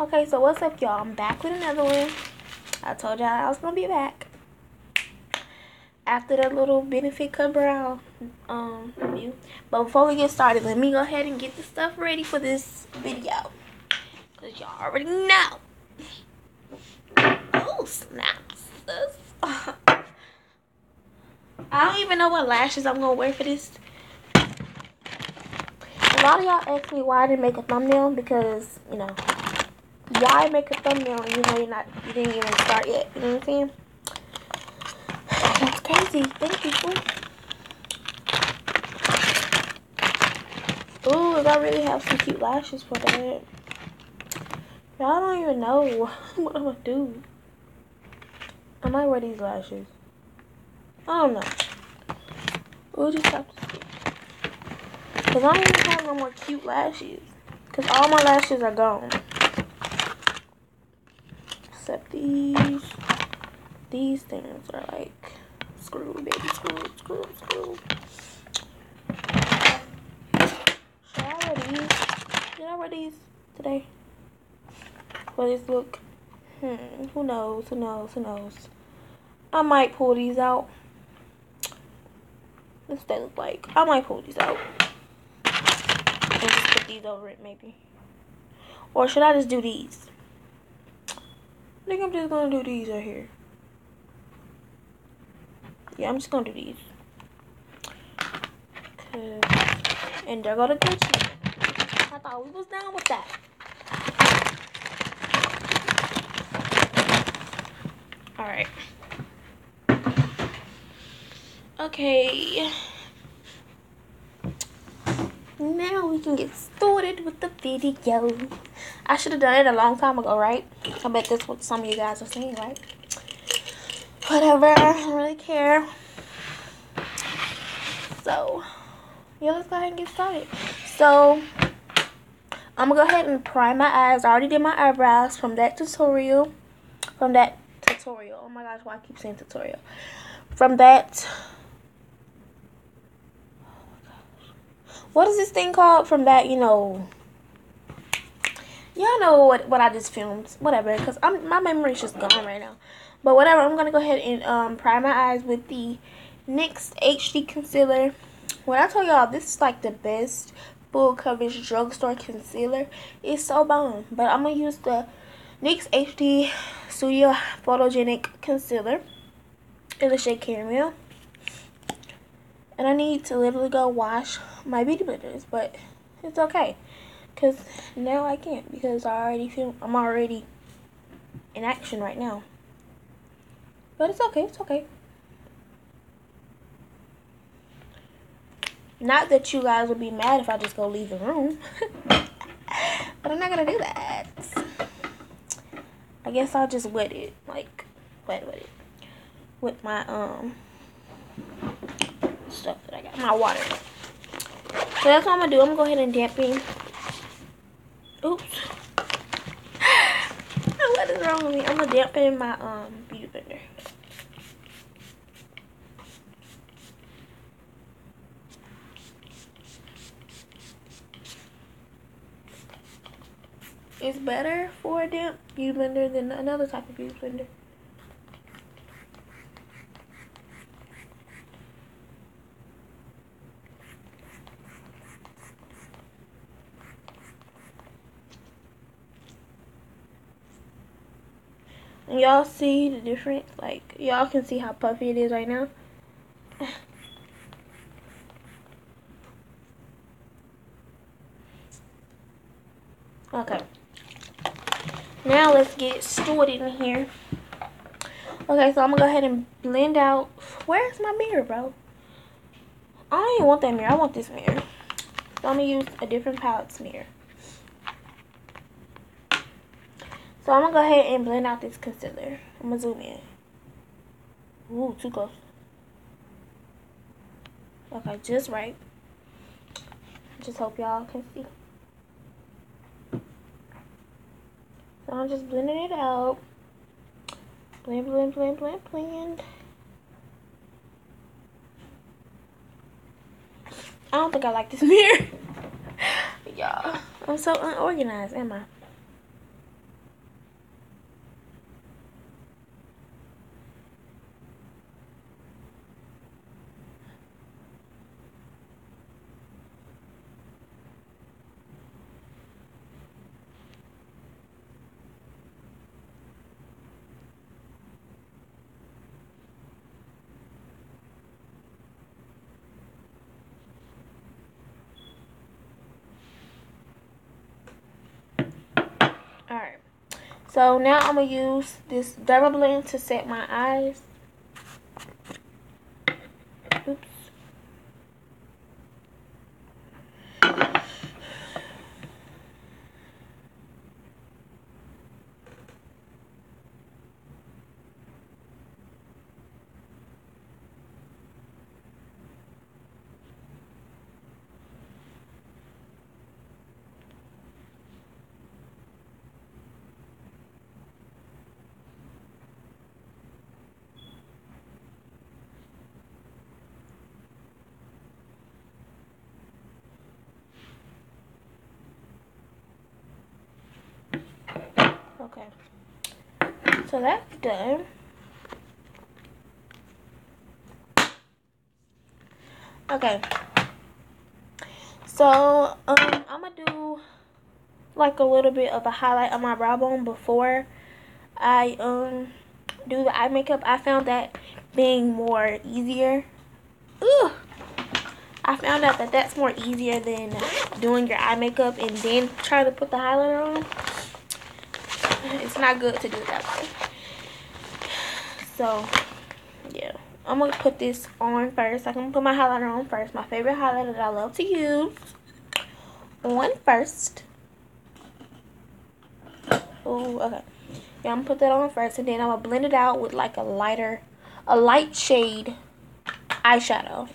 Okay, so what's up, y'all? I'm back with another one. I told y'all I was gonna be back after that little benefit cover out um review. But before we get started, let me go ahead and get the stuff ready for this video, cause y'all already know. Oh snaps! I don't even know what lashes I'm gonna wear for this. A lot of y'all ask me why I didn't make a thumbnail because you know why make a thumbnail and you know you're not you didn't even start yet. You know what I'm saying? That's crazy. Thank you. Ooh, I really have some cute lashes for that. Y'all don't even know what I'm gonna do. I might wear these lashes. I don't know. We'll just have to see. Because I don't even have no more cute lashes. Because all my lashes are gone. Except these. These things are like screw, baby, screw, screw, screw. Should I wear these? Did I wear these today? For this look? Hmm, who knows, who knows, who knows. I might pull these out. What's they look like? I might pull these out. And just put these over it, maybe. Or should I just do these? I think I'm just gonna do these right here. Yeah, I'm just gonna do these. And there go the Gucci. I thought we was down with that. Alright. Okay. Now we can get started with the video. I should have done it a long time ago, right? I bet that's what some of you guys are saying, right? Whatever, I don't really care. So, yeah, let's go ahead and get started. So, I'm gonna go ahead and prime my eyes. I already did my eyebrows from that tutorial. From that tutorial. Oh my gosh, why I keep saying tutorial? From that. What is this thing called? From that, you know. Y'all know what, what I just filmed. Whatever, because I'm my memory's just gone right now. But whatever, I'm gonna go ahead and um, prime my eyes with the NYX HD concealer. When I told y'all this is like the best full coverage drugstore concealer, it's so bomb. But I'm gonna use the NYX HD Studio Photogenic Concealer in the shade Caramel. And I need to literally go wash my beauty blenders, but it's okay. Cause now I can't because I already feel I'm already in action right now. But it's okay, it's okay. Not that you guys would be mad if I just go leave the room. but I'm not gonna do that. I guess I'll just wet it. Like wet wet it. With my um stuff that I got. My water. So that's what I'm gonna do. I'm gonna go ahead and dampen. Oops. what is wrong with me? I'm gonna dampen my um beauty blender. It's better for a damp beauty blender than another type of beauty blender. Y'all see the difference? Like, y'all can see how puffy it is right now. okay. Now let's get started in here. Okay, so I'm gonna go ahead and blend out. Where's my mirror, bro? I don't even want that mirror. I want this mirror. So I'm gonna use a different palette mirror. So I'm gonna go ahead and blend out this concealer. I'm gonna zoom in. Ooh, too close. Okay, just right. Just hope y'all can see. So I'm just blending it out. Blend, blend, blend, blend, blend. I don't think I like this mirror. Y'all, I'm so unorganized, am I? Alright. So now I'm going to use this Dermablend to set my eyes. Oops. Okay. So that's done. Okay. So, um, I'm going to do like a little bit of a highlight on my brow bone before I, um, do the eye makeup. I found that being more easier. Ugh. I found out that that's more easier than doing your eye makeup and then trying to put the highlighter on it's not good to do it that way. So, yeah. I'm going to put this on first. I'm going to put my highlighter on first. My favorite highlighter that I love to use. On first. Oh, okay. Yeah, I'm going to put that on first. And then I'm going to blend it out with like a lighter, a light shade eyeshadow.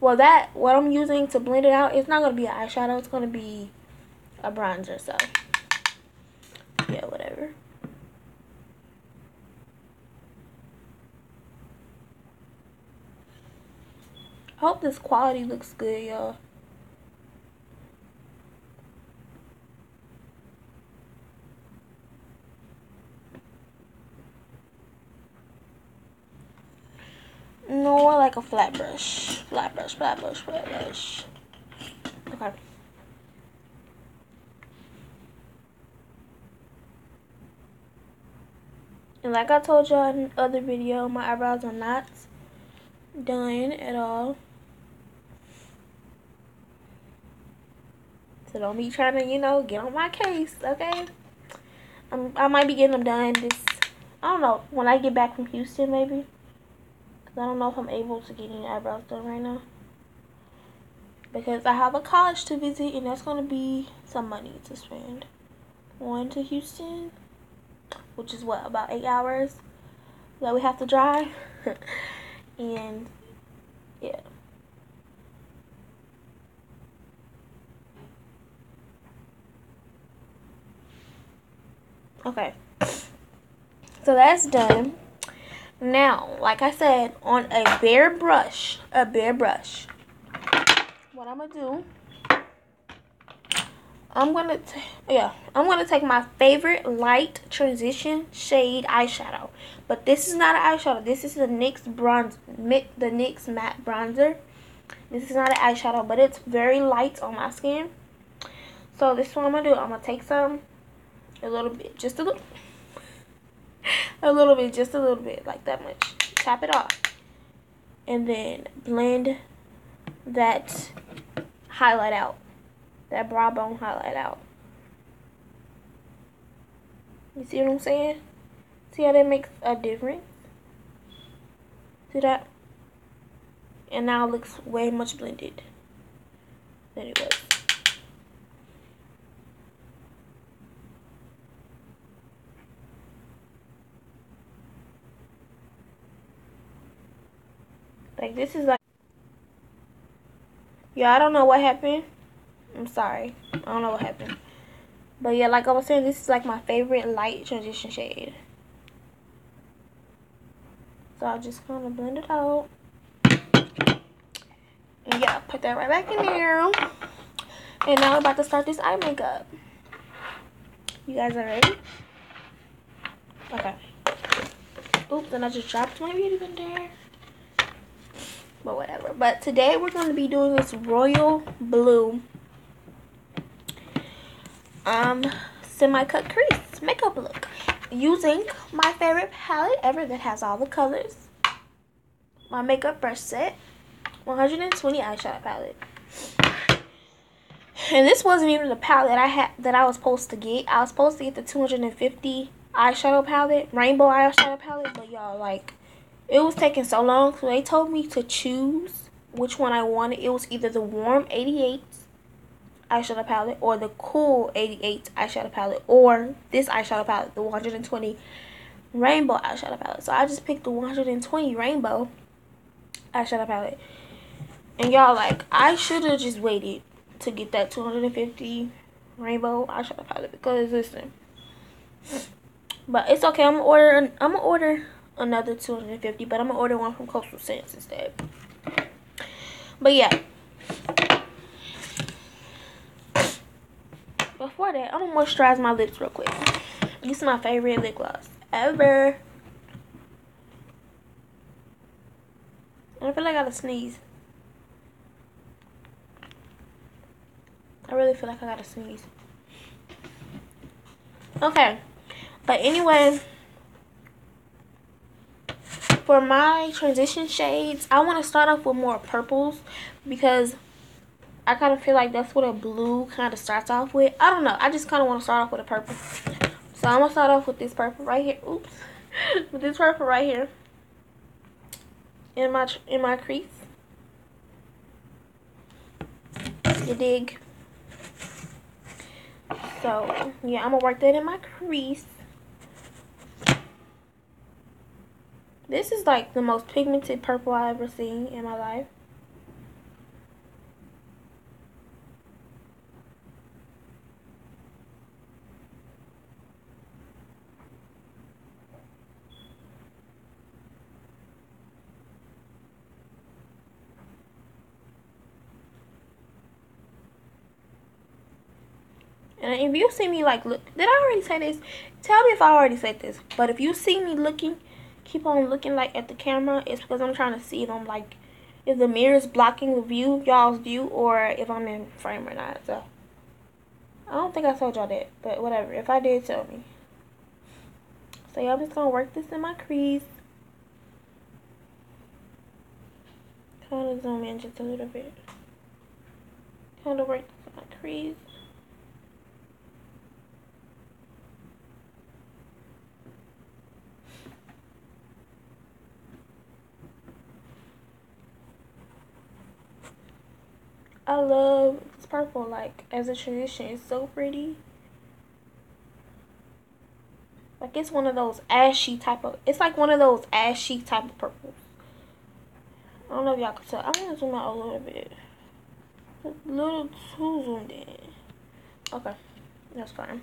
Well, that, what I'm using to blend it out, it's not going to be an eyeshadow. It's going to be a bronzer, so yeah, whatever. I hope this quality looks good, y'all. No, I like a flat brush. Flat brush, flat brush, flat brush. Okay. And like I told y'all in the other video, my eyebrows are not done at all. So don't be trying to, you know, get on my case, okay? I'm, I might be getting them done this, I don't know, when I get back from Houston maybe. Because I don't know if I'm able to get any eyebrows done right now. Because I have a college to visit and that's going to be some money to spend. Going to Houston which is what about eight hours that we have to drive and yeah okay so that's done now like i said on a bare brush a bare brush what i'm gonna do I'm gonna, yeah, I'm gonna take my favorite light transition shade eyeshadow. But this is not an eyeshadow. This is the NYX bronze, the NYX matte bronzer. This is not an eyeshadow, but it's very light on my skin. So this is what I'm gonna do. I'm gonna take some, a little bit, just a little, a little bit, just a little bit, like that much. Tap it off, and then blend that highlight out that brow bone highlight out. You see what I'm saying? See how that makes a difference? See that? And now it looks way much blended than it was. Like this is like, yeah, I don't know what happened. I'm sorry. I don't know what happened. But yeah, like I was saying, this is like my favorite light transition shade. So I'll just kind of blend it out. And yeah, put that right back in there. And now I'm about to start this eye makeup. You guys are ready? Okay. Oops, and I just dropped my beauty blender. But whatever. But today we're going to be doing this royal blue um semi-cut crease makeup look using my favorite palette ever that has all the colors my makeup brush set 120 eyeshadow palette And this wasn't even the palette I had that I was supposed to get. I was supposed to get the 250 eyeshadow palette, rainbow eyeshadow palette, but y'all like it was taking so long so they told me to choose which one I wanted. It was either the warm 88 eyeshadow palette or the cool 88 eyeshadow palette or this eyeshadow palette, the 120 rainbow eyeshadow palette. So I just picked the 120 rainbow eyeshadow palette. And y'all like I should have just waited to get that 250 rainbow eyeshadow palette because listen. But it's okay. I'm gonna order. I'm gonna order another 250, but I'm gonna order one from Coastal Scents instead. But yeah. Before that, I'm gonna moisturize my lips real quick. This is my favorite lip gloss ever. I feel like I gotta sneeze. I really feel like I gotta sneeze. Okay. But anyway, for my transition shades, I want to start off with more purples because I kind of feel like that's what a blue kind of starts off with. I don't know. I just kind of want to start off with a purple. So I'm going to start off with this purple right here. Oops. with this purple right here in my in my crease. You dig? So, yeah, I'm going to work that in my crease. This is like the most pigmented purple I've ever seen in my life. And if you see me like look, did I already say this? Tell me if I already said this. But if you see me looking keep on looking like at the camera it's because I'm trying to see if I'm like if the mirror is blocking the view y'all's view or if I'm in frame or not so. I don't think I told y'all that but whatever. If I did tell me. So yeah I'm just gonna work this in my crease. Kind of zoom in just a little bit. Kind of work this in my crease I love this purple, like, as a tradition. It's so pretty. Like, it's one of those ashy type of, it's like one of those ashy type of purples. I don't know if y'all can tell. I'm going to zoom out a little bit. A little too zoomed in. Okay, that's fine.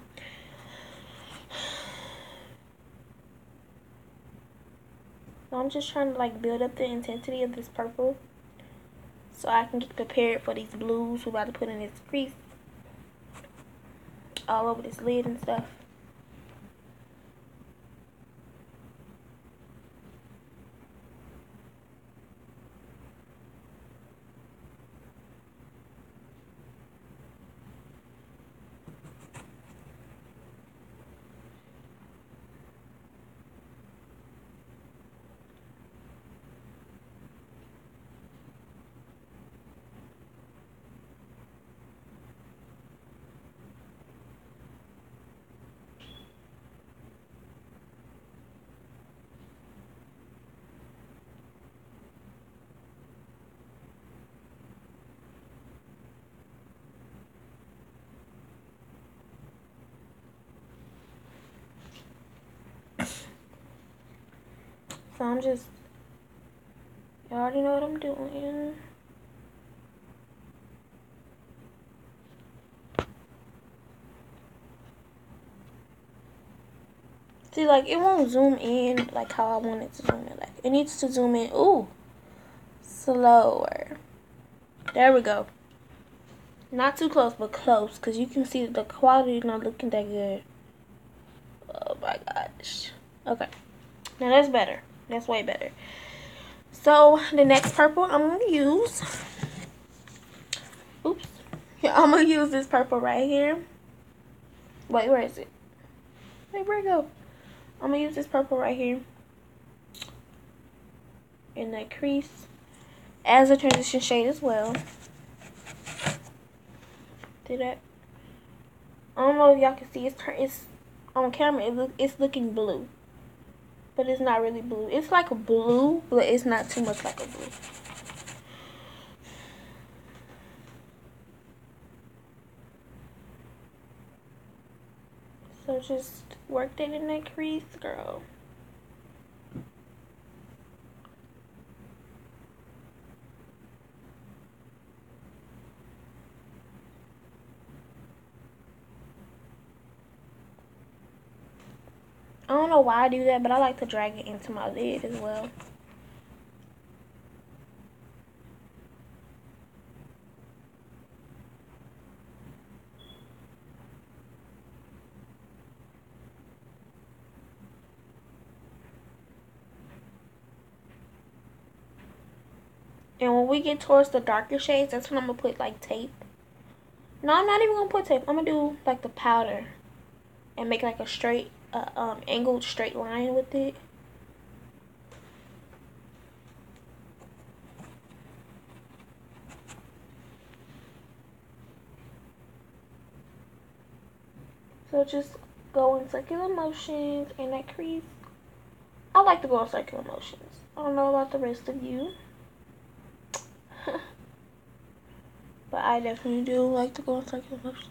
I'm just trying to, like, build up the intensity of this purple so I can get prepared for these blues we're about to put in this crease all over this lid and stuff. So I'm just, you already know what I'm doing. See, like, it won't zoom in like how I want it to zoom in. Like, it needs to zoom in, ooh, slower. There we go. Not too close, but close, because you can see the quality is not looking that good. Oh my gosh. Okay. Now that's better. That's way better. So the next purple I'm gonna use. Oops. Yeah, I'm gonna use this purple right here. Wait, where is it? Wait, where it go? I'm gonna use this purple right here in that crease as a transition shade as well. See that? I don't know if y'all can see. It's it's on camera. It look it's looking blue, but it's not really blue. It's like a blue, but it's not too much like a blue. So just work that in that crease, girl. I don't know why I do that, but I like to drag it into my lid as well. And when we get towards the darker shades, that's when I'm going to put like tape. No, I'm not even going to put tape. I'm going to do like the powder and make like a straight, uh, um, angled straight line with it. So just go in circular motions and that crease. I like to go in circular motions. I don't know about the rest of you. but I definitely do like to go in circular motion.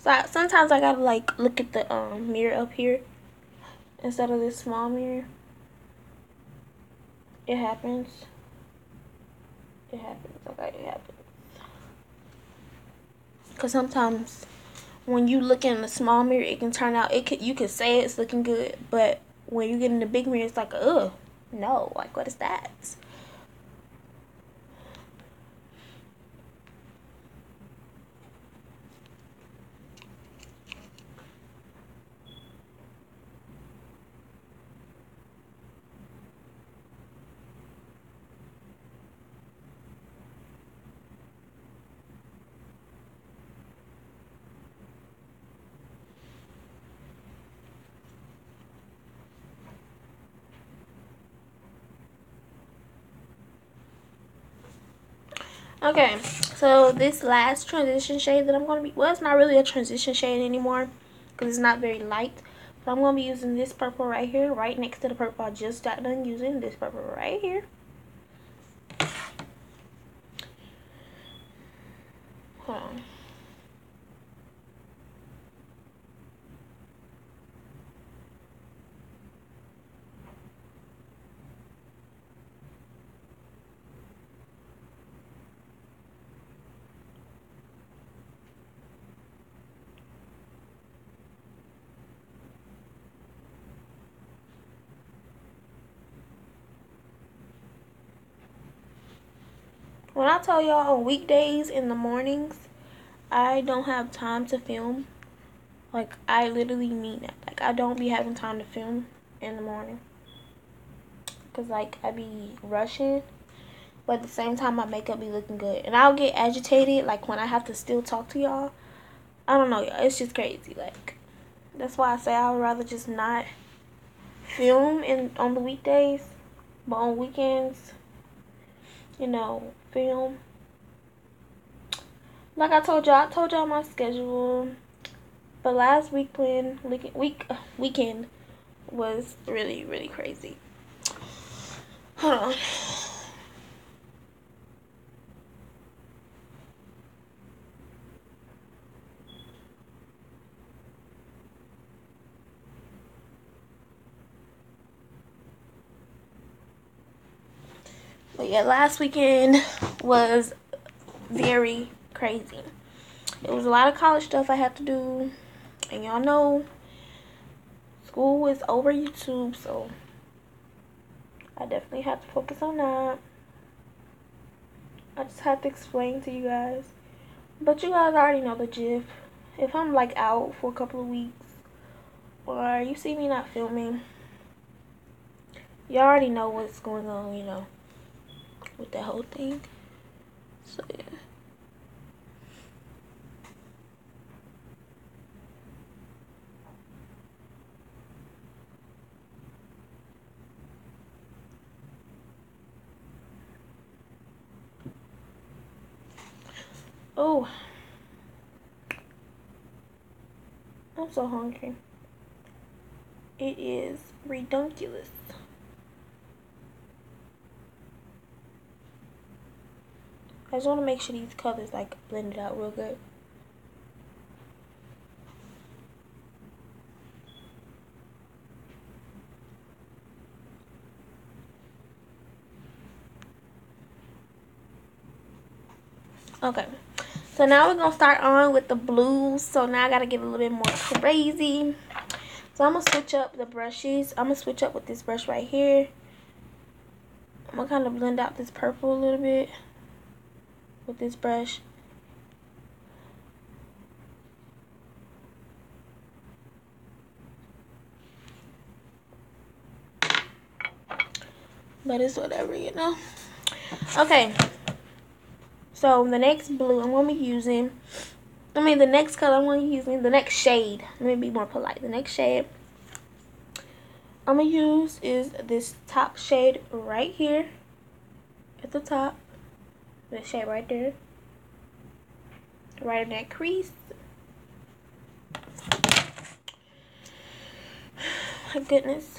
So I, sometimes I gotta like look at the um, mirror up here instead of this small mirror. It happens. It happens. Okay, it happens. Cause sometimes when you look in the small mirror, it can turn out it could you could say it's looking good, but when you get in the big mirror, it's like, ugh, no, like what is that? Okay, so this last transition shade that I'm going to be, well, it's not really a transition shade anymore because it's not very light. But I'm going to be using this purple right here, right next to the purple I just got done using. This purple right here. Hold on. When I tell y'all on weekdays in the mornings, I don't have time to film. Like, I literally mean that. Like, I don't be having time to film in the morning. Because, like, I be rushing. But at the same time, my makeup be looking good. And I'll get agitated, like, when I have to still talk to y'all. I don't know, y'all. It's just crazy. Like, that's why I say I would rather just not film in on the weekdays. But on weekends, you know, film. Like I told y'all, I told y'all my schedule. But last week plan week uh, weekend was really really crazy. Hold on. But yeah, last weekend was very crazy. It was a lot of college stuff I had to do. And y'all know school is over YouTube, so I definitely have to focus on that. I just have to explain to you guys. But you guys already know the gif. If I'm like out for a couple of weeks or you see me not filming, you already know what's going on, you know with the whole thing. So yeah. Oh. I'm so hungry. It is redunculous. I just want to make sure these colors like blended out real good. Okay, so now we're gonna start on with the blues. So now I gotta get a little bit more crazy. So I'm gonna switch up the brushes. I'm gonna switch up with this brush right here. I'm gonna kind of blend out this purple a little bit with this brush. But it's whatever, you know. Okay, so the next blue I'm going to be using, I mean the next color I'm going to be using, the next shade, let me be more polite. The next shade I'm going to use is this top shade right here at the top. This shade right there. Right in that crease. My goodness.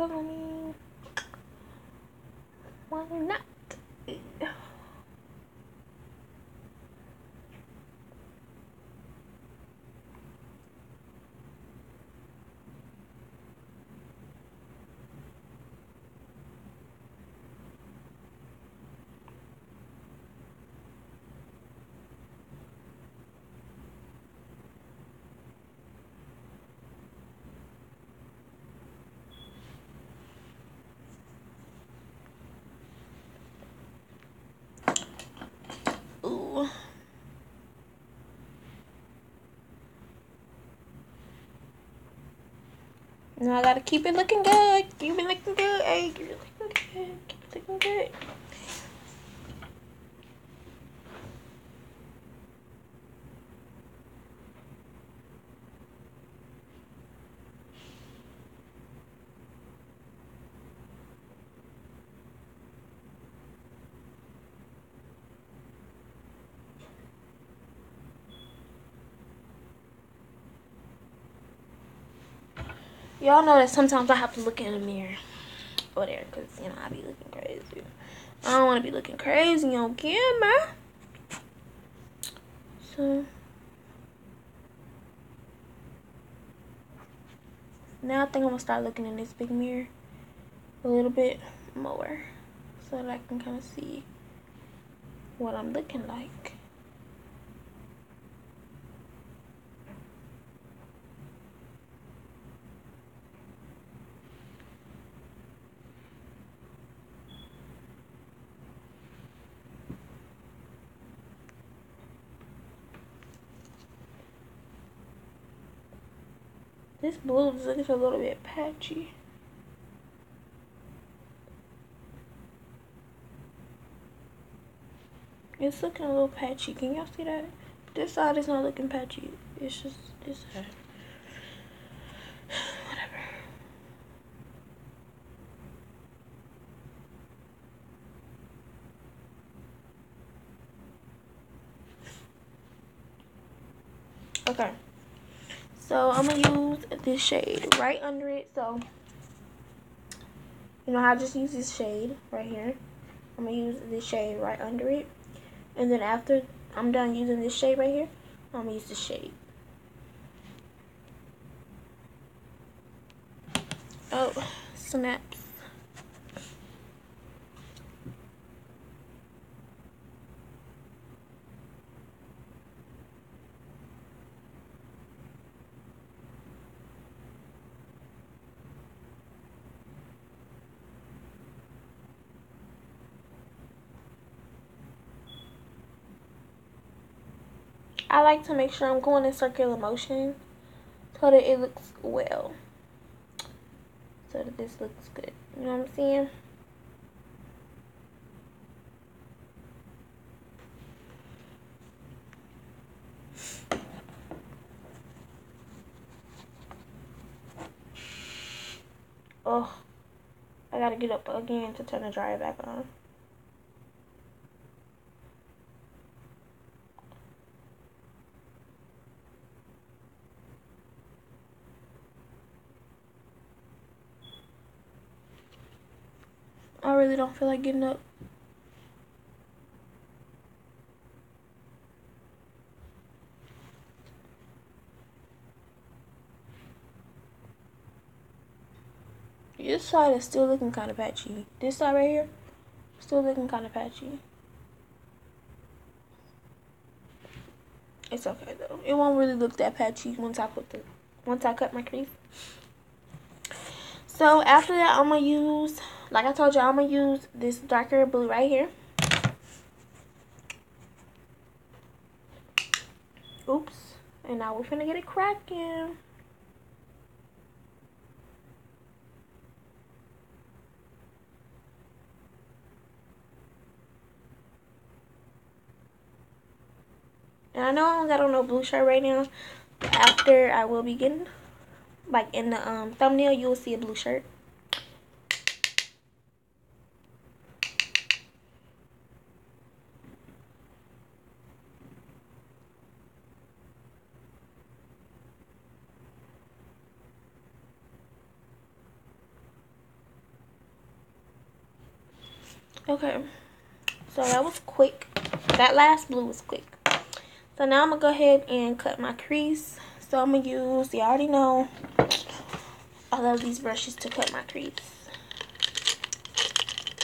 Why not? Now I gotta keep it looking good. Keep it looking good. Hey, keep it looking good. Keep it looking good. Y'all know that sometimes I have to look in the mirror over there because, you know, I be looking crazy. I don't want to be looking crazy on camera. So, now I think I'm to start looking in this big mirror a little bit more so that I can kind of see what I'm looking like. This blue is looking a little bit patchy. It's looking a little patchy. Can y'all see that? This side is not looking patchy. It's just this side. Whatever. Okay. So I'm gonna use this shade right under it. So you know I just use this shade right here. I'm gonna use this shade right under it. And then after I'm done using this shade right here. I'm gonna use this shade. Oh, snaps. I like to make sure I'm going in circular motion so that it looks well. So that this looks good. You know what I'm saying? Oh, I gotta get up again to turn the dryer back on. I really don't feel like getting up. This side is still looking kind of patchy. This side right here, still looking kind of patchy. It's okay though. It won't really look that patchy once I put the once I cut my crease. So after that, I'm gonna use, like I told you, I'm gonna use this darker blue right here. Oops. And now we're gonna get it cracking. And I know I don't got on no blue shirt right now. After I will be getting, like in the um, thumbnail, you will see a blue shirt. Okay, so that was quick. That last blue was quick. So now I'm going to go ahead and cut my crease. So I'm going to use, you already know, I love these brushes to cut my crease.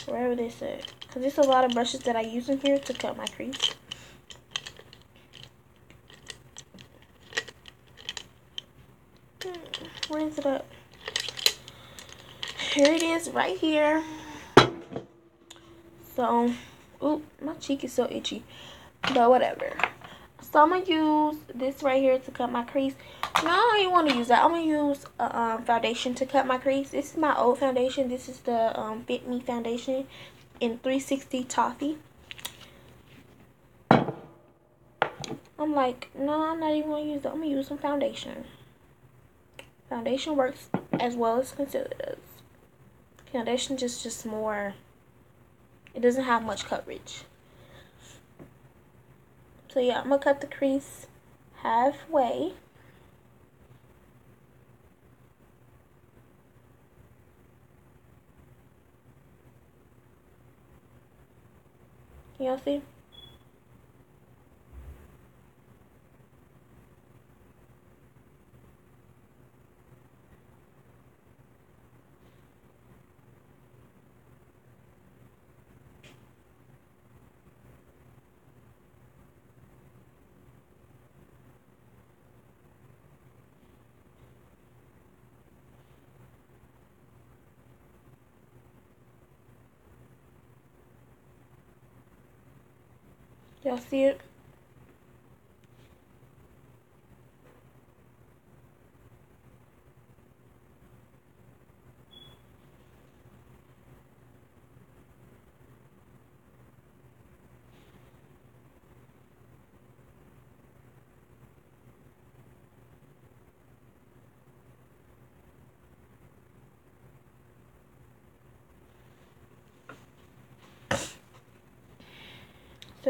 Wherever they at. Because there's a lot of brushes that I use in here to cut my crease. Hmm, where is it up? Here it is right here. So, oop, my cheek is so itchy. But whatever. So I'm to use this right here to cut my crease. No, I don't even want to use that. I'm to use a um, foundation to cut my crease. This is my old foundation. This is the um, Fit Me foundation in 360 Toffee. I'm like, no, I'm not even to use that. I'm to use some foundation. Foundation works as well as concealer does. Foundation just just more, it doesn't have much coverage. So yeah, I'm to cut the crease halfway. Y'all see? Y'all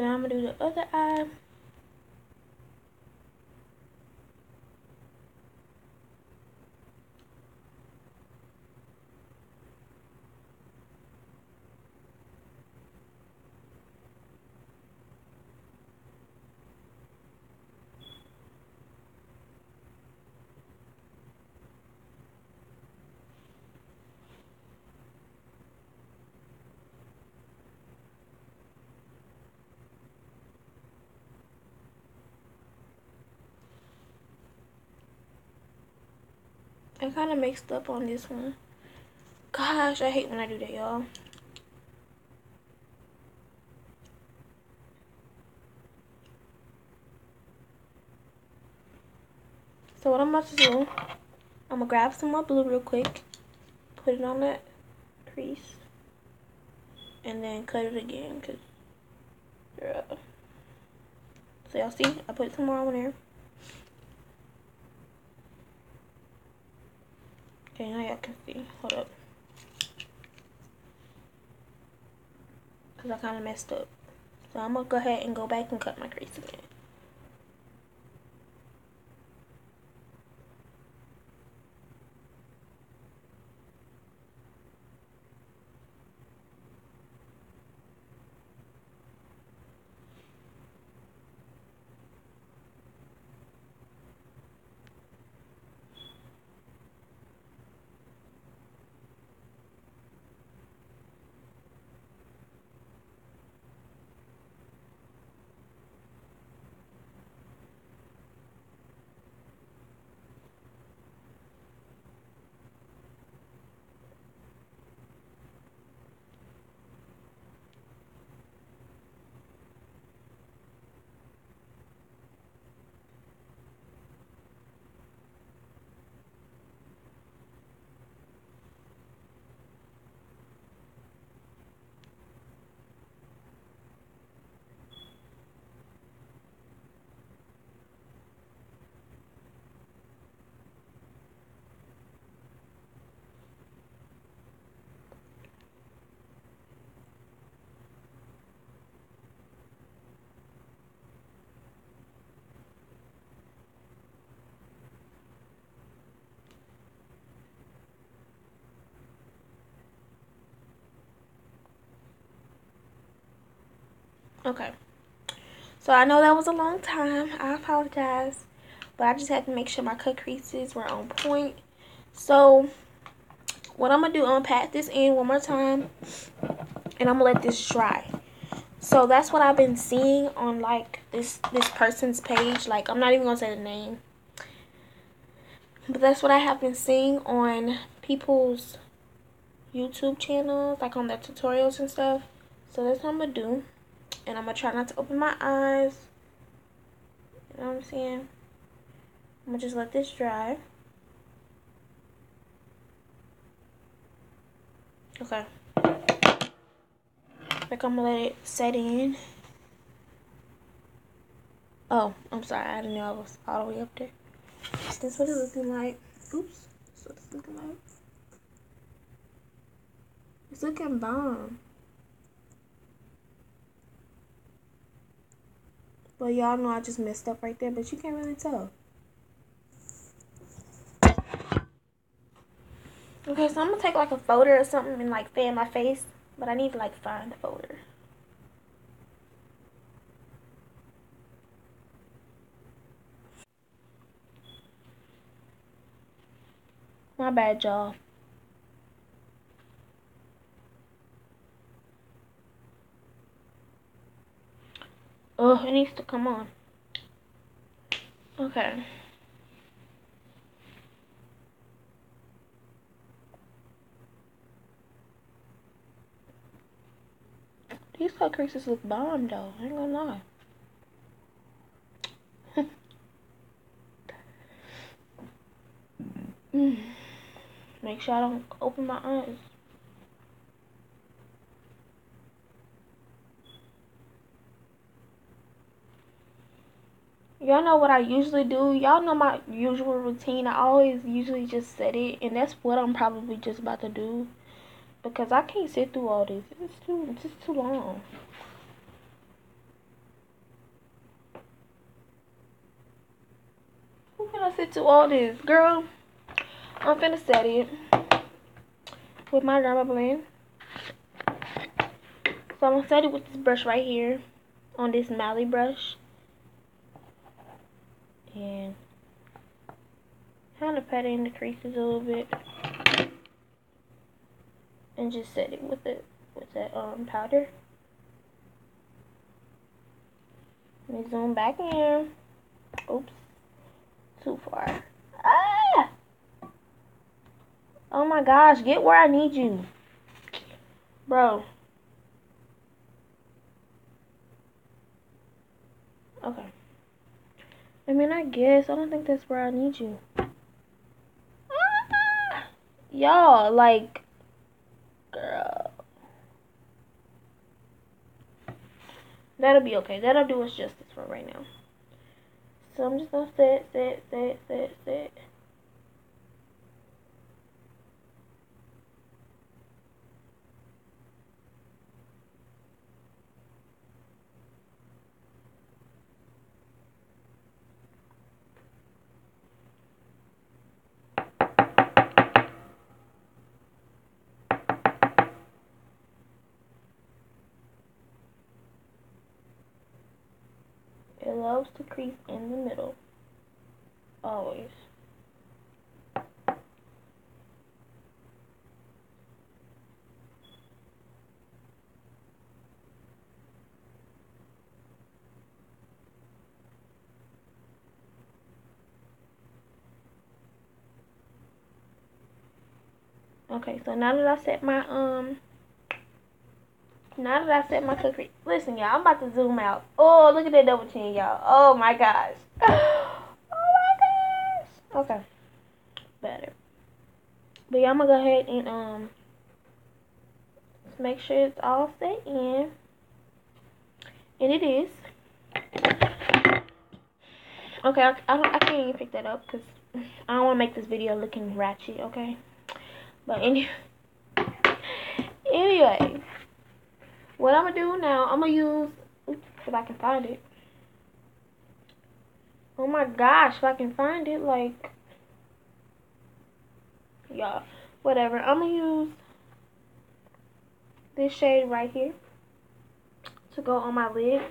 now I'm going to do the other eye. I kind of mixed up on this one. Gosh, I hate when I do that, y'all. So what I'm about to do, I'm gonna grab some more blue real quick, put it on that crease, and then cut it again, cause, yeah. So y'all see, I put some more on there. Okay, now y'all can see. Hold up. Because I kind of messed up. So I'm going to go ahead and go back and cut my crease again. Okay. So I know that was a long time. I apologize. But I just had to make sure my cut creases were on point. So what I'm going to do, pat this in one more time. And I'm going to let this dry. So that's what I've been seeing on like this this person's page. Like I'm not even going to say the name. But that's what I have been seeing on people's YouTube channels. Like on their tutorials and stuff. So that's what I'm going to do. And I'm going to try not to open my eyes. You know what I'm saying? I'm going to just let this dry. Okay. Like I'm to let it set in. Oh, I'm sorry. I didn't know I was all the way up there. That's what it's looking like. Oops. That's what it's looking like. It's looking bomb. But y'all know I just messed up right there, but you can't really tell. Okay, so I'm gonna take like a folder or something and like fan my face, but I need to like find the folder. My bad, y'all. Oh, it needs to come on. Okay. These cut creases look bomb though. I ain't gonna lie. Mm. Make sure I don't open my eyes. Y'all know what I usually do. Y'all know my usual routine. I always usually just set it. And that's what I'm probably just about to do. Because I can't sit through all this. It's too, it's just too long. Who I sit through all this? Girl, I'm finna set it. With my Dermablend. So I'm gonna set it with this brush right here. On this Mally brush and kind of pat in the creases a little bit and just set it with it with that um powder. Let me zoom back in. Oops, too far. Ah! Oh my gosh, get where I need you. Bro. Okay. I mean, I guess. I don't think that's where I need you. Y'all, like, girl. That'll be okay. That'll do us justice for right now. So I'm just gonna set, set, set, set, set. It loves to crease in the middle. Always. Okay, so now that I set my um now that I set my cookery, listen, y'all, I'm about to zoom out. Oh, look at that double chin, y'all. Oh my gosh. Oh my gosh. Okay, better. But yeah, I'm gonna go ahead and um make sure it's all set in, and it is. Okay, I, I, I can't even pick that up because I don't want to make this video looking ratchet. Okay, but any anyway. What I'm gonna do now, I'm gonna use, if I can find it. Oh my gosh, if I can find it, like, yeah, whatever. I'm gonna use this shade right here to go on my lid.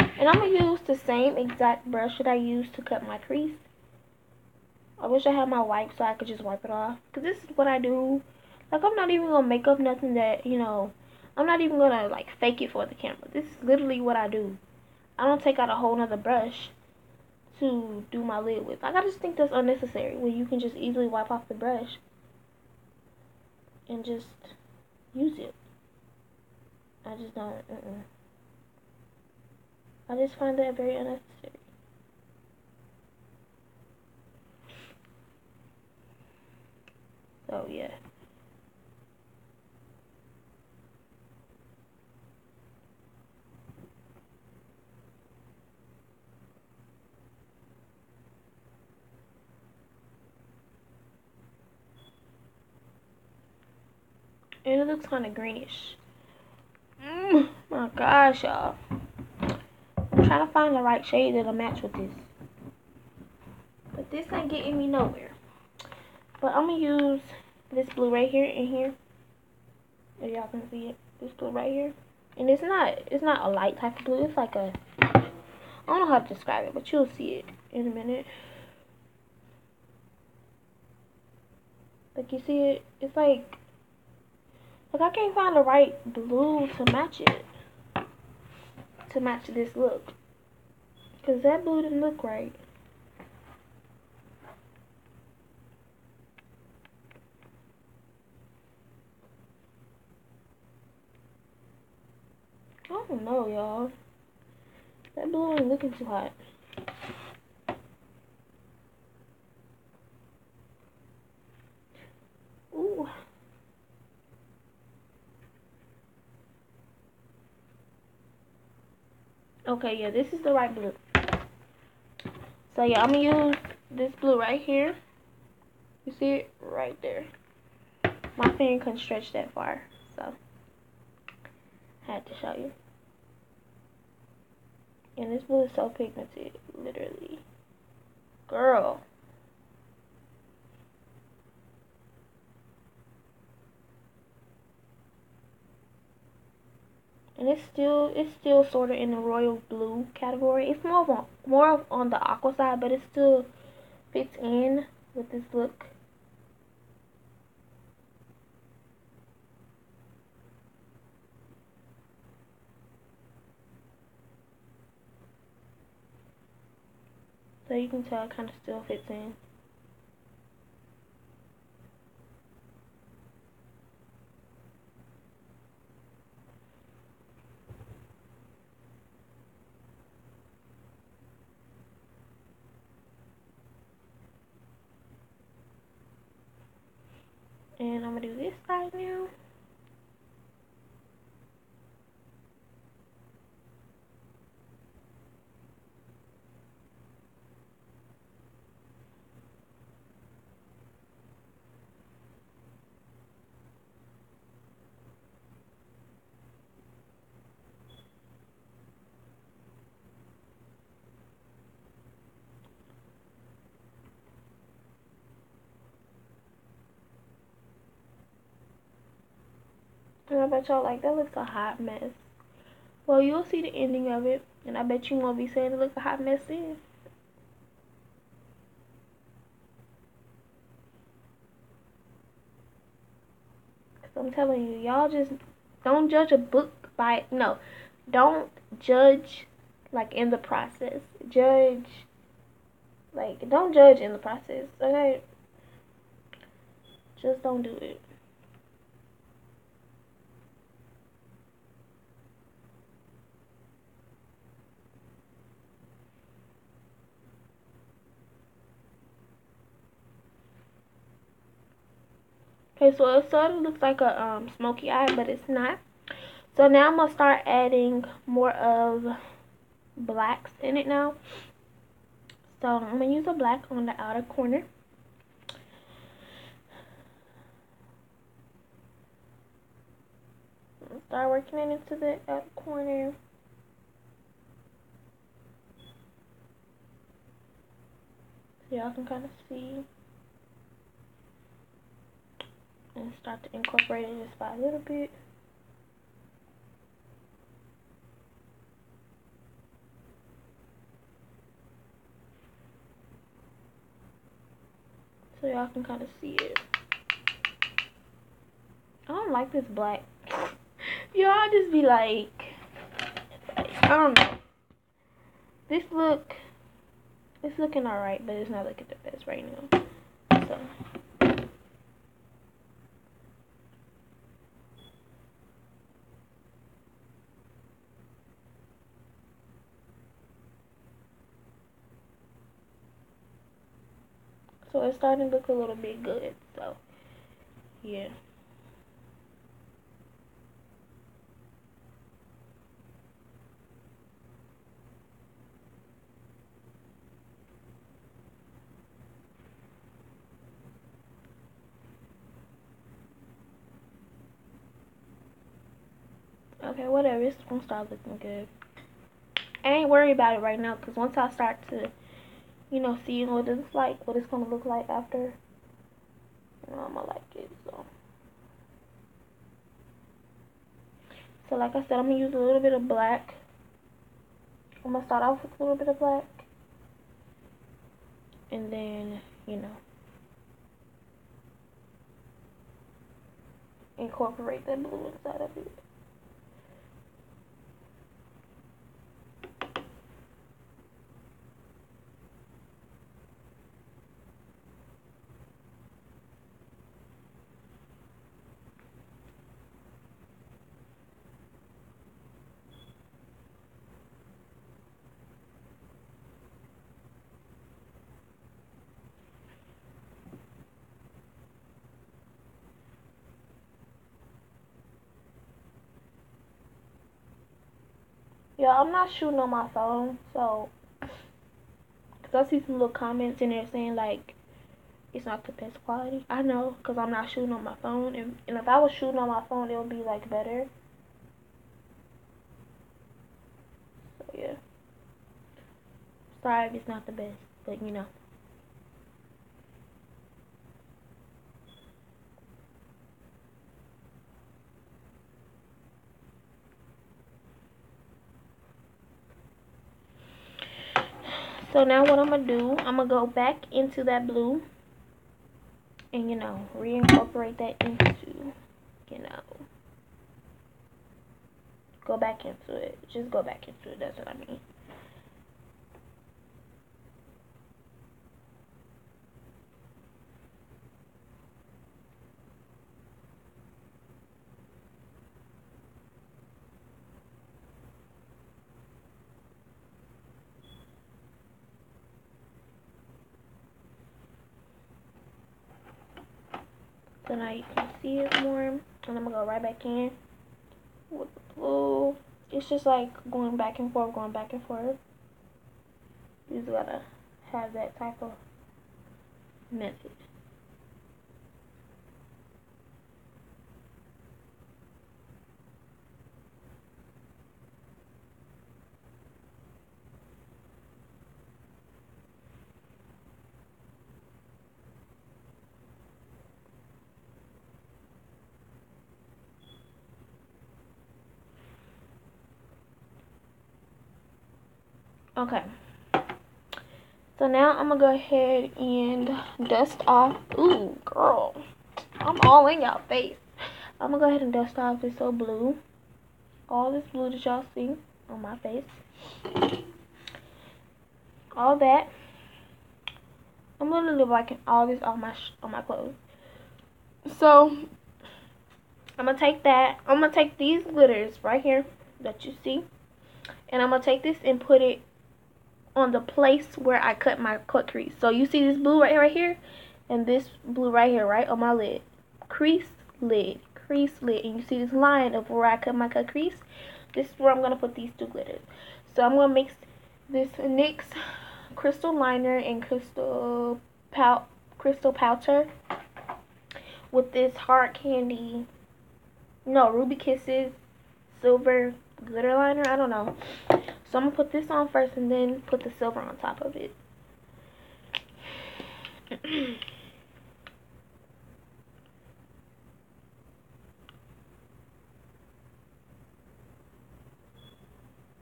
And I'm gonna use the same exact brush that I used to cut my crease. I wish I had my wipe so I could just wipe it off. Because this is what I do. Like, I'm not even gonna make up nothing that, you know, I'm not even gonna like fake it for the camera. This is literally what I do. I don't take out a whole nother brush to do my lid with. Like I just think that's unnecessary when you can just easily wipe off the brush and just use it. I just don't. Uh -uh. I just find that very unnecessary. So yeah. It looks kind of greenish. Mm, my gosh, y'all. I'm trying to find the right shade that'll match with this. But this ain't getting me nowhere. But I'm going to use this blue right here and here. If y'all can see it. This blue right here. And it's not it's not a light type of blue. It's like a I don't know how to describe it, but you'll see it in a minute. Like you see it, it's like I can't find the right blue to match it. To match this look. Because that blue didn't look right. I don't know, y'all. That blue ain't looking too hot. Ooh. Okay, yeah, this is the right blue. So yeah, I'm gonna use this blue right here. You see it right there. My finger couldn't stretch that far, so I had to show you. And this blue is so pigmented, literally. Girl. And it's still it's still sort of in the royal blue category. It's more on, more of on the aqua side, but it still fits in with this look. So you can tell it kind of still fits in. And I'm gonna do this side now. And I bet y'all like that looks a hot mess. Well, you'll see the ending of it, and I bet you won't be saying it looks a hot mess then. I'm telling you, y'all just don't judge a book by no, don't judge like in the process. Judge like don't judge in the process. Okay, just don't do it. Okay, so it sort of looks like a um, smoky eye, but it's not. So now I'm going to start adding more of blacks in it now. So I'm going to use a black on the outer corner. Start working it into the outer corner. Y'all can kind of see. And start to incorporate it just by a little bit. So y'all can kind of see it. I don't like this black. y'all just be like, I don't know. This look, it's looking alright, but it's not looking the best right now. So. So it's starting to look a little bit good. So, yeah. Okay, whatever. It's gonna start looking good. I ain't worried about it right now because once I start to you know, seeing what it's like, what it's gonna look like after. You know, I'm gonna like it. So, so like I said, I'm gonna use a little bit of black. I'm gonna start off with a little bit of black, and then you know, incorporate the blue inside of it. Yeah, I'm not shooting on my phone, so because I see some little comments in there saying like it's not the best quality. I know because I'm not shooting on my phone, and, and if I was shooting on my phone, it would be like better. So yeah, sorry if it's not the best, but you know. So now what I'm going to do, I'm going to go back into that blue and, you know, reincorporate that into, you know, go back into it. Just go back into it. That's what I mean. Now you can see it more. And I'm gonna go right back in with the blue. It's just like going back and forth, going back and forth. You just gotta have that type of method. Okay. So now I'm to go ahead and dust off. Ooh, girl. I'm all in y'all face. I'm to go ahead and dust off this so blue. All this blue that y'all see on my face. All that. I'm literally wiping all this off my on my clothes. So, I'm to take that. I'm to take these glitters right here that you see. And I'm to take this and put it on the place where I cut my cut crease. So you see this blue right, here, right here and this blue right here, right on my lid. Crease, lid, crease, lid. And you see this line of where I cut my cut crease. This is where I'm to put these two glitters. So I'm to mix this NYX crystal liner and crystal pout crystal powder with this hard candy no ruby kisses silver glitter liner i don't know so I'm going to put this on first and then put the silver on top of it.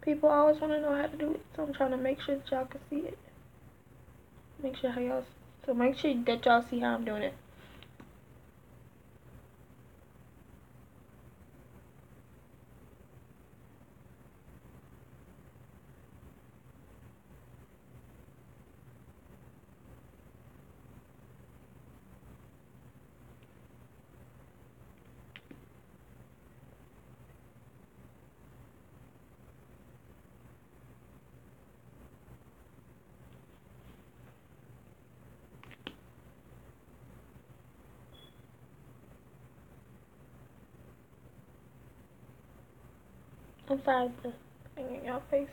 People always want to know how to do it, so I'm trying to make sure that y'all can see it. Make sure how y'all, so make sure that y'all see how I'm doing it. Sorry for thing in your face.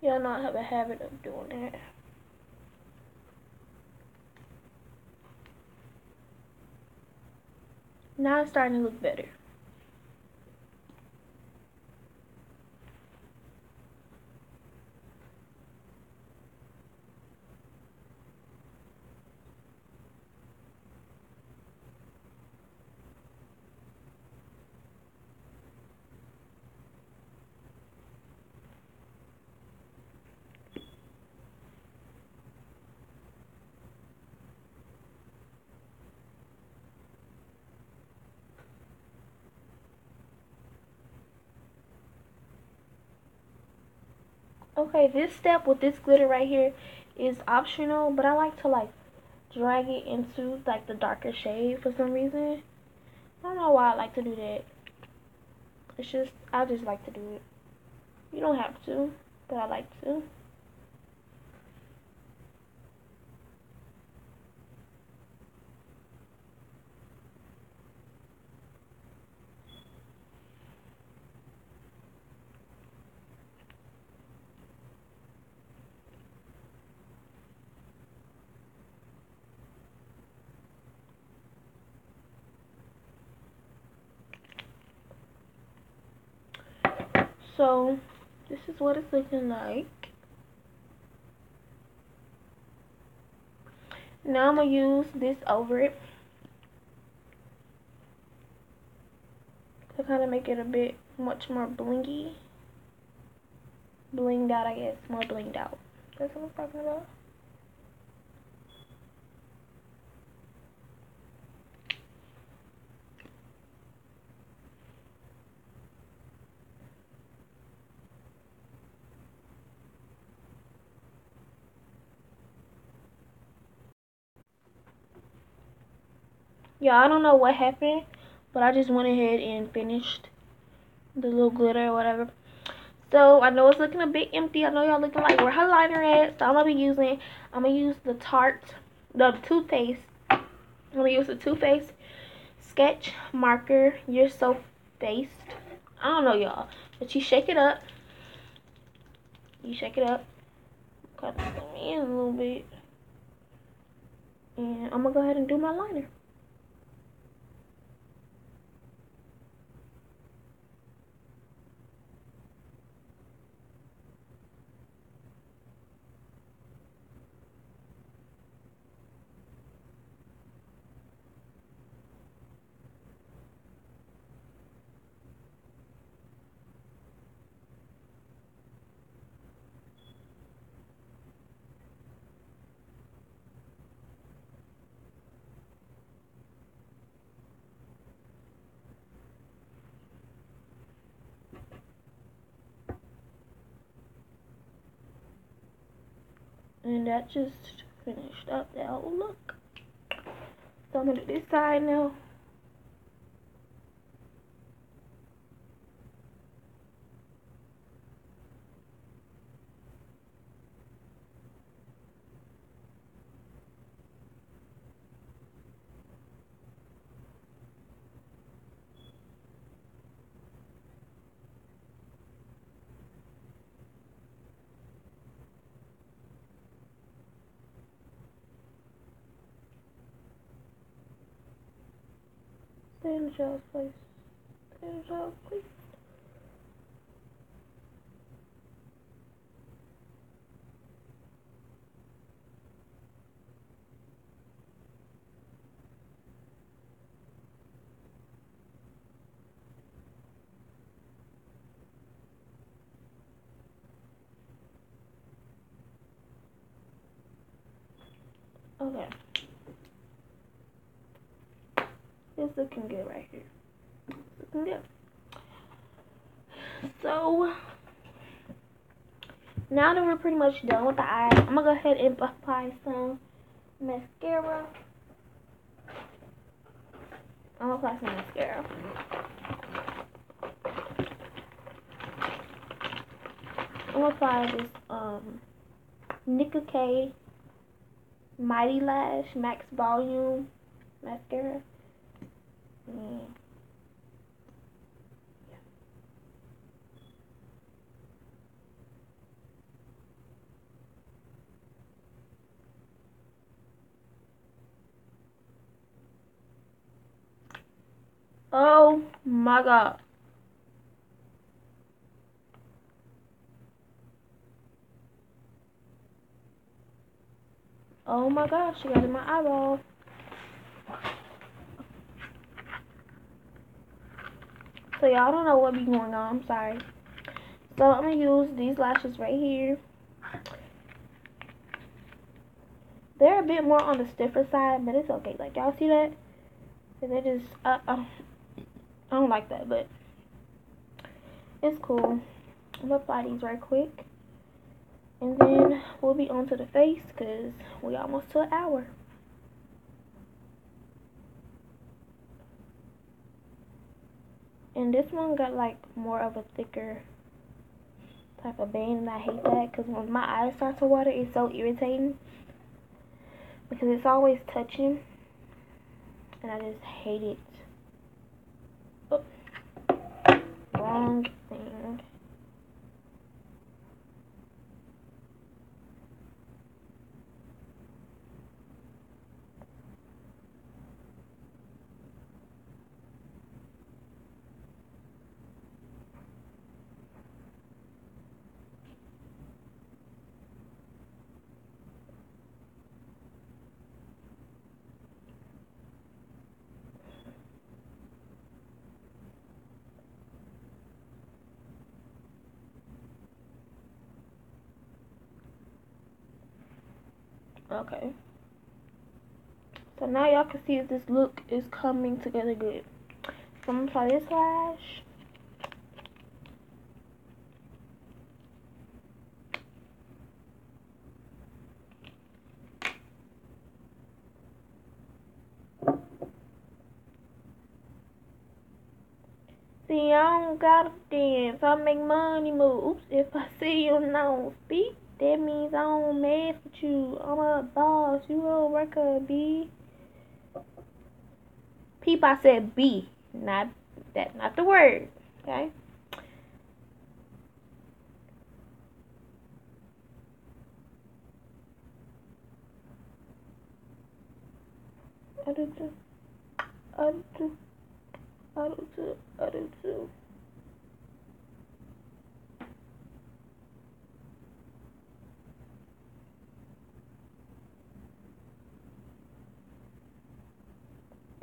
Y'all not have a habit of doing that. Now it's starting to look better. Okay, this step with this glitter right here is optional, but I like to like drag it into like the darker shade for some reason. I don't know why I like to do that. It's just, I just like to do it. You don't have to, but I like to. So, this is what it's looking like. Now I'm to use this over it. To kind of make it a bit much more blingy. Blinged out, I guess. More blinged out. That's what I'm talking about. Yeah, I don't know what happened, but I just went ahead and finished the little glitter or whatever. So I know it's looking a bit empty. I know y'all looking like where her liner at. So I'm gonna be using I'm gonna use the Tarte the Too Faced. I'm gonna use the Too Faced sketch marker. You're so faced. I don't know, y'all. But you shake it up. You shake it up. Cut them in a little bit. And I'm to go ahead and do my liner. And that just finished up that look. So I'm gonna do this side now In the child's place. Okay. Looking good right here. Looking good. So, now that we're pretty much done with the eyes, I'm to go ahead and apply some mascara. I'm to apply some mascara. I'm to apply this um, Nicka K Mighty Lash Max Volume Mascara. Oh my god. Oh my gosh, she got in my eyeball. So y'all don't know what be going on. I'm sorry. So I'm going to use these lashes right here. They're a bit more on the stiffer side, but it's okay. Like, y'all see that? And they just, uh, uh, I don't like that, but it's cool. I'm going to apply these right quick. And then we'll be on to the face because we almost to an hour. And this one got like more of a thicker type of band and I hate that because when my eyes start to water it's so irritating because it's always touching and I just hate it. Oh, wrong thing. Okay. So now y'all can see if this look is coming together good. So I'm to try this lash. See, I don't gotta dance. I make money moves. If I see you, don't speak. That means I don't mess with you. I'm a boss. You a worker, B. Peep, I said B, not that, not the word. Okay. I do too. I do too. I do too. I do too.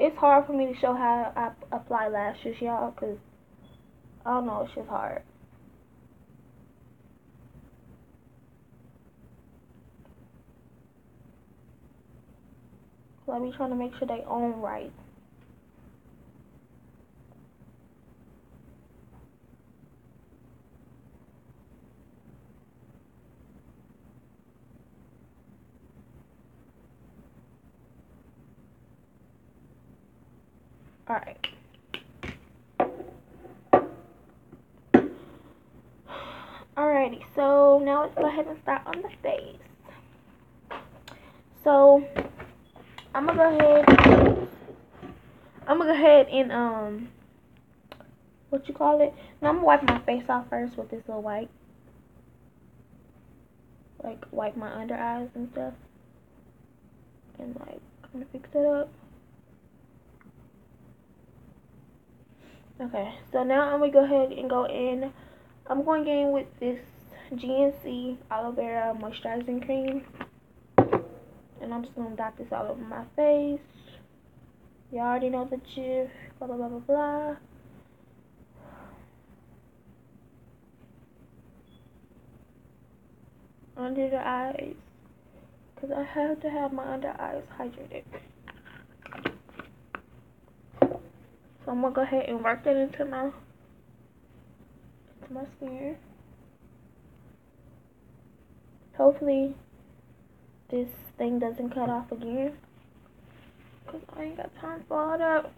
It's hard for me to show how I apply lashes, y'all, because I don't know, it's just hard. So I be trying to make sure they own right. Alright. Alrighty, so now let's go ahead and start on the face. So, I'm gonna go ahead. I'm gonna go ahead and um, what you call it? Now I'm gonna wipe my face off first with this little wipe, like wipe my under eyes and stuff, and like kind of fix it up. Okay, so now I'm gonna go ahead and go in. I'm going in with this GNC aloe vera moisturizing cream. And I'm just to dot this all over my face. You already know the gif. Blah, blah, blah, blah, blah. Under the eyes. Because I have to have my under eyes hydrated. So I'm to go ahead and work that into my, into my skin. Hopefully this thing doesn't cut off again. Because I ain't got time for all that.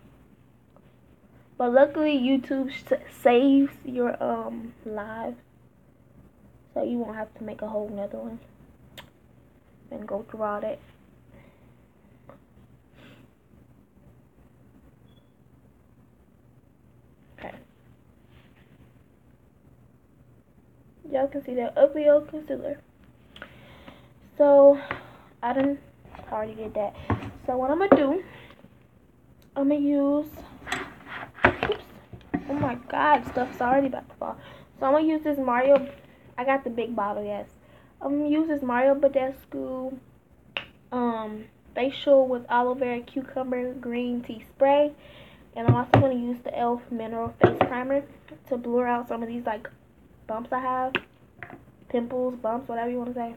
But luckily YouTube saves your um live. So you won't have to make a whole nother one. And go through all that. Okay. Y'all can see that ugly old concealer. So, I didn't already did that. So what I'm gonna do, I'm gonna use, oops, oh my god, stuff's already about to fall. So I'm gonna use this Mario, I got the big bottle, yes. I'm gonna use this Mario Badescu um, facial with aloe vera cucumber green tea spray. And I'm also gonna use the e.l.f. mineral face primer to blur out some of these like bumps I have, pimples, bumps, whatever you wanna say.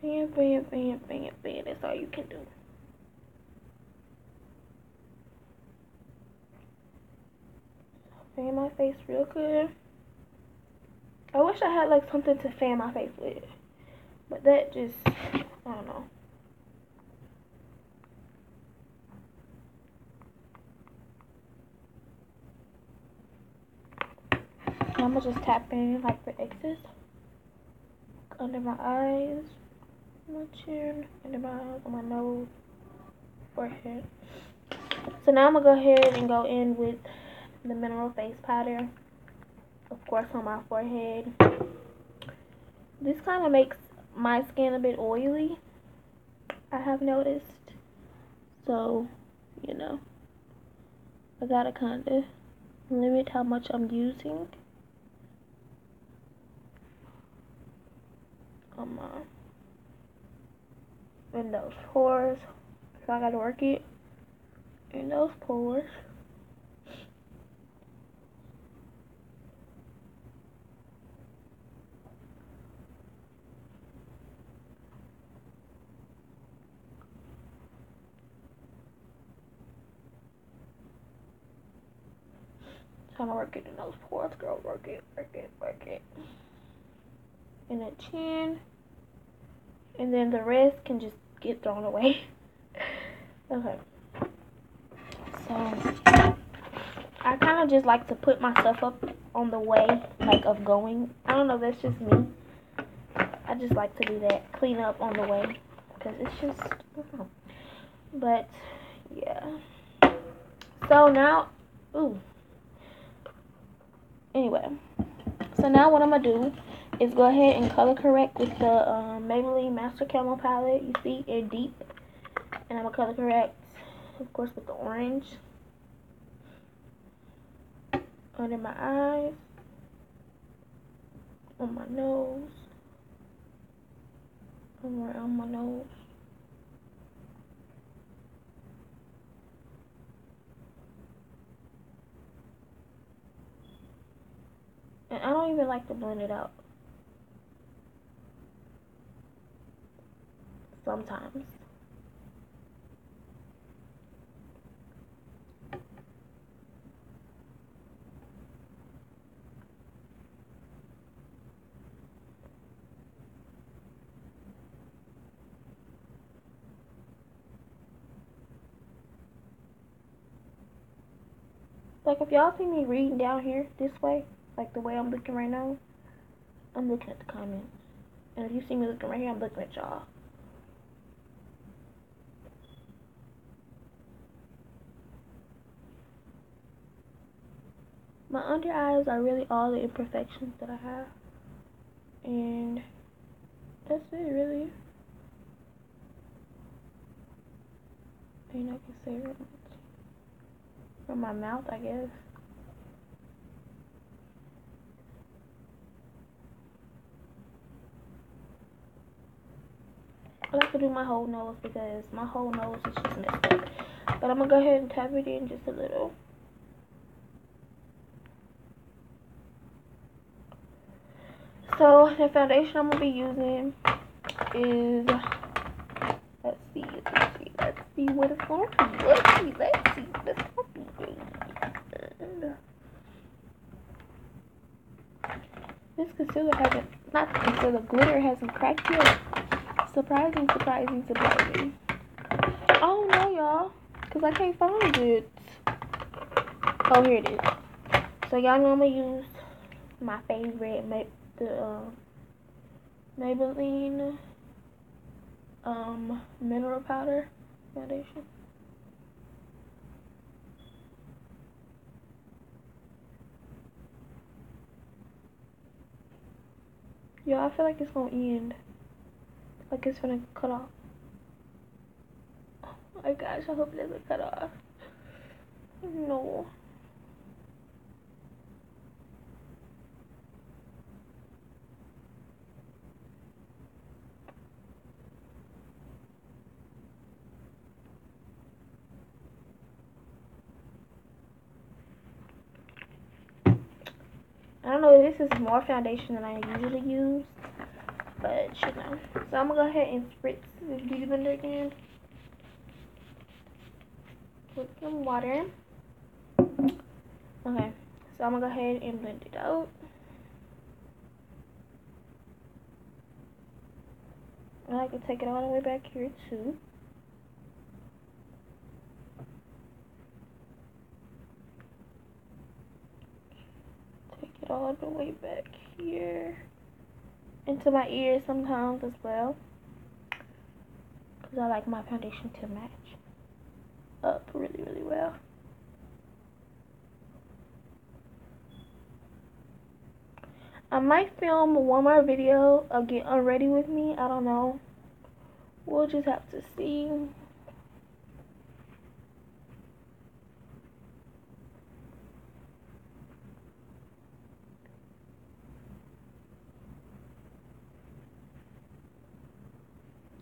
Bam, bam, bam, bam, bam. That's all you can do. Fan my face real good. I wish I had like something to fan my face with. But that just, I don't know. I'm gonna just tap in like for excess under my eyes my chin, and my eyes, on my nose, forehead. So now I'm to go ahead and go in with the mineral face powder. Of course on my forehead. This kind of makes my skin a bit oily. I have noticed. So, you know. I gotta kind of limit how much I'm using. On in those pores. So I gotta work it in those pores. Trying to work it in those pores, girl. Work it, work it, work it. In the chin. And then the rest can just get thrown away. okay. So, I kind of just like to put my stuff up on the way, like of going. I don't know, that's just me. I just like to do that, clean up on the way, because it's just, but yeah. So now, ooh. Anyway, so now what I'm gonna do is go ahead and color correct with the um, Maybelline Master Camo palette. You see, in deep, and I'm gonna color correct, of course, with the orange under my eyes, on my nose, around my nose. And I don't even like to blend it out. Sometimes. Like if y'all see me reading down here this way, like the way I'm looking right now, I'm looking at the comments. And if you see me looking right here, I'm looking at y'all. My under eyes are really all the imperfections that I have. And that's it really. Ain't I can say right from my mouth, I guess. I like to do my whole nose because my whole nose is just messed up. But I'm going to go ahead and tap it in just a little. So the foundation I'm going to be using is, let's see, let's see, let's see what it's going to be. Let's see, let's see, let's see. This concealer hasn't, not the concealer, glitter hasn't cracked yet. Surprising, surprising, surprising. Oh no, y'all, because I can't find it. Oh, here it is. So y'all know I'm going to use my favorite, the uh, Maybelline um, mineral powder foundation. Yo, I feel like it's gonna end. Like it's gonna cut off. Oh my gosh, I hope it doesn't cut off. No. I don't know this is more foundation than I usually use, but you know. So I'm gonna go ahead and spritz this beauty blender again with some water. Okay, so I'm gonna go ahead and blend it out. And I can take it all the way back here too. Take it all the way back here into my ears sometimes as well. Because I like my foundation to match up really really well. I might film one more video of get unready with me. I don't know. We'll just have to see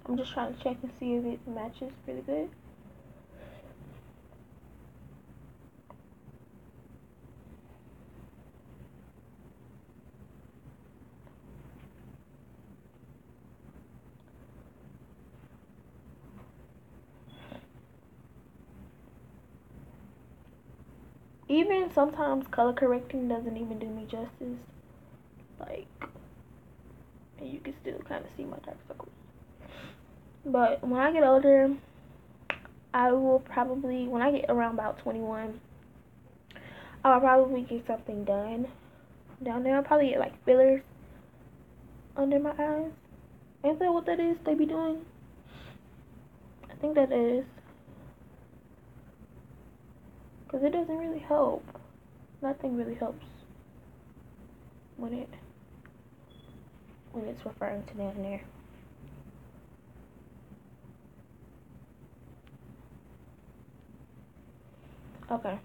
I'm just trying to check and see if it matches pretty good. Even sometimes color correcting doesn't even do me justice. Like, and you can still kind of see my dark circles. But when I get older, I will probably, when I get around about 21, I'll probably get something done down there. I'll probably get like fillers under my eyes. Ain't that what that is they be doing? I think that is. Because it doesn't really help. Nothing really helps when it when it's referring to down there. Okay.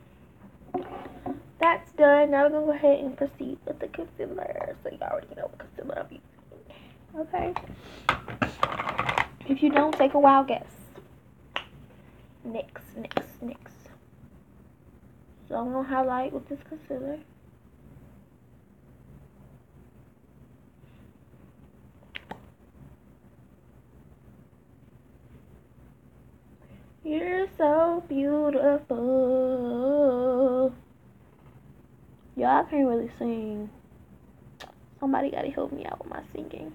That's done. Now we're to go ahead and proceed with the concealer. So you already know what concealer I'm using. Okay. If you don't, take a wild guess. Next, next, next. So I'm to highlight with this concealer. You're so beautiful. Y'all can't really sing. Somebody gotta help me out with my singing.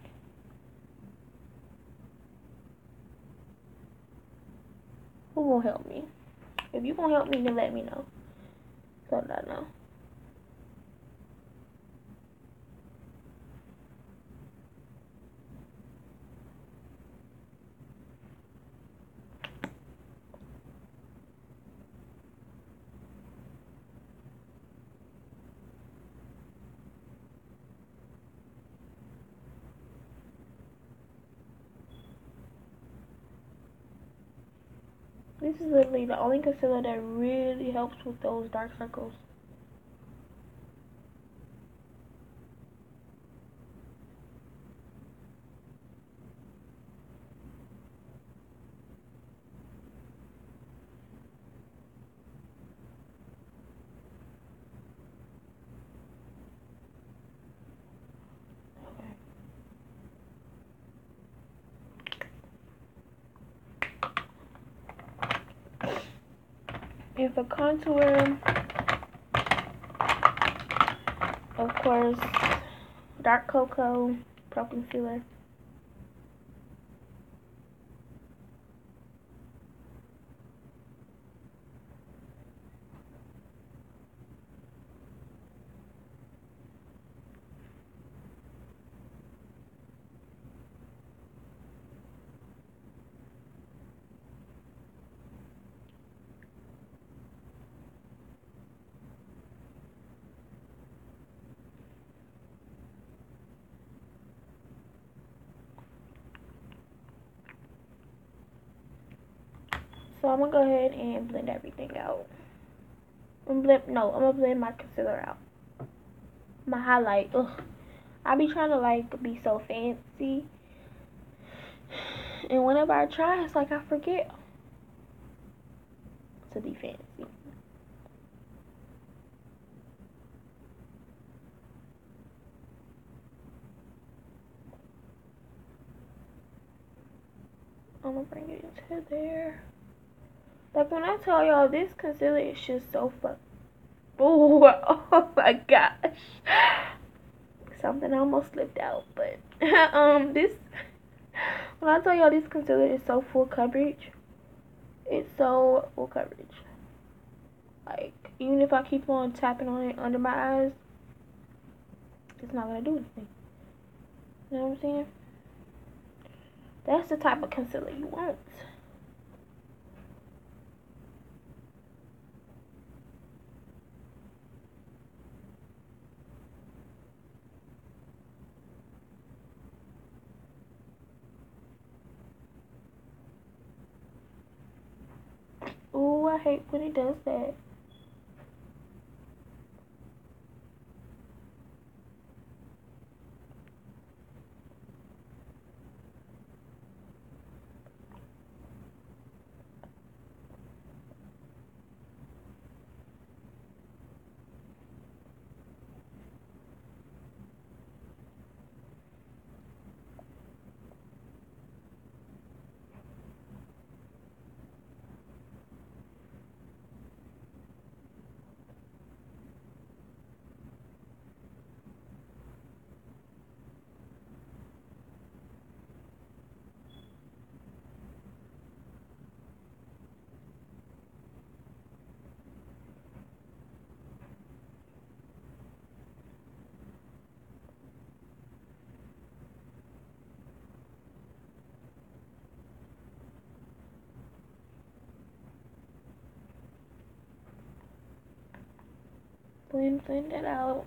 Who will help me? If you gonna help me, then let me know. So that I know. This is literally the only concealer that really helps with those dark circles. And for contour, of course, dark cocoa pro concealer. So I'm gonna go ahead and blend everything out. I'm blend no, I'm gonna blend my concealer out. My highlight. Ugh. I be trying to like be so fancy. And whenever I try, it's like I forget to be fancy. I'm gonna bring it into there. Like when I tell y'all this concealer is just so. Oh, oh my gosh. Something almost slipped out, but um this when I tell y'all this concealer is so full coverage, it's so full coverage. Like even if I keep on tapping on it under my eyes, it's not gonna do anything. You know what I'm saying? That's the type of concealer you want. Oh, I hate when he does that. Blend, blend it out.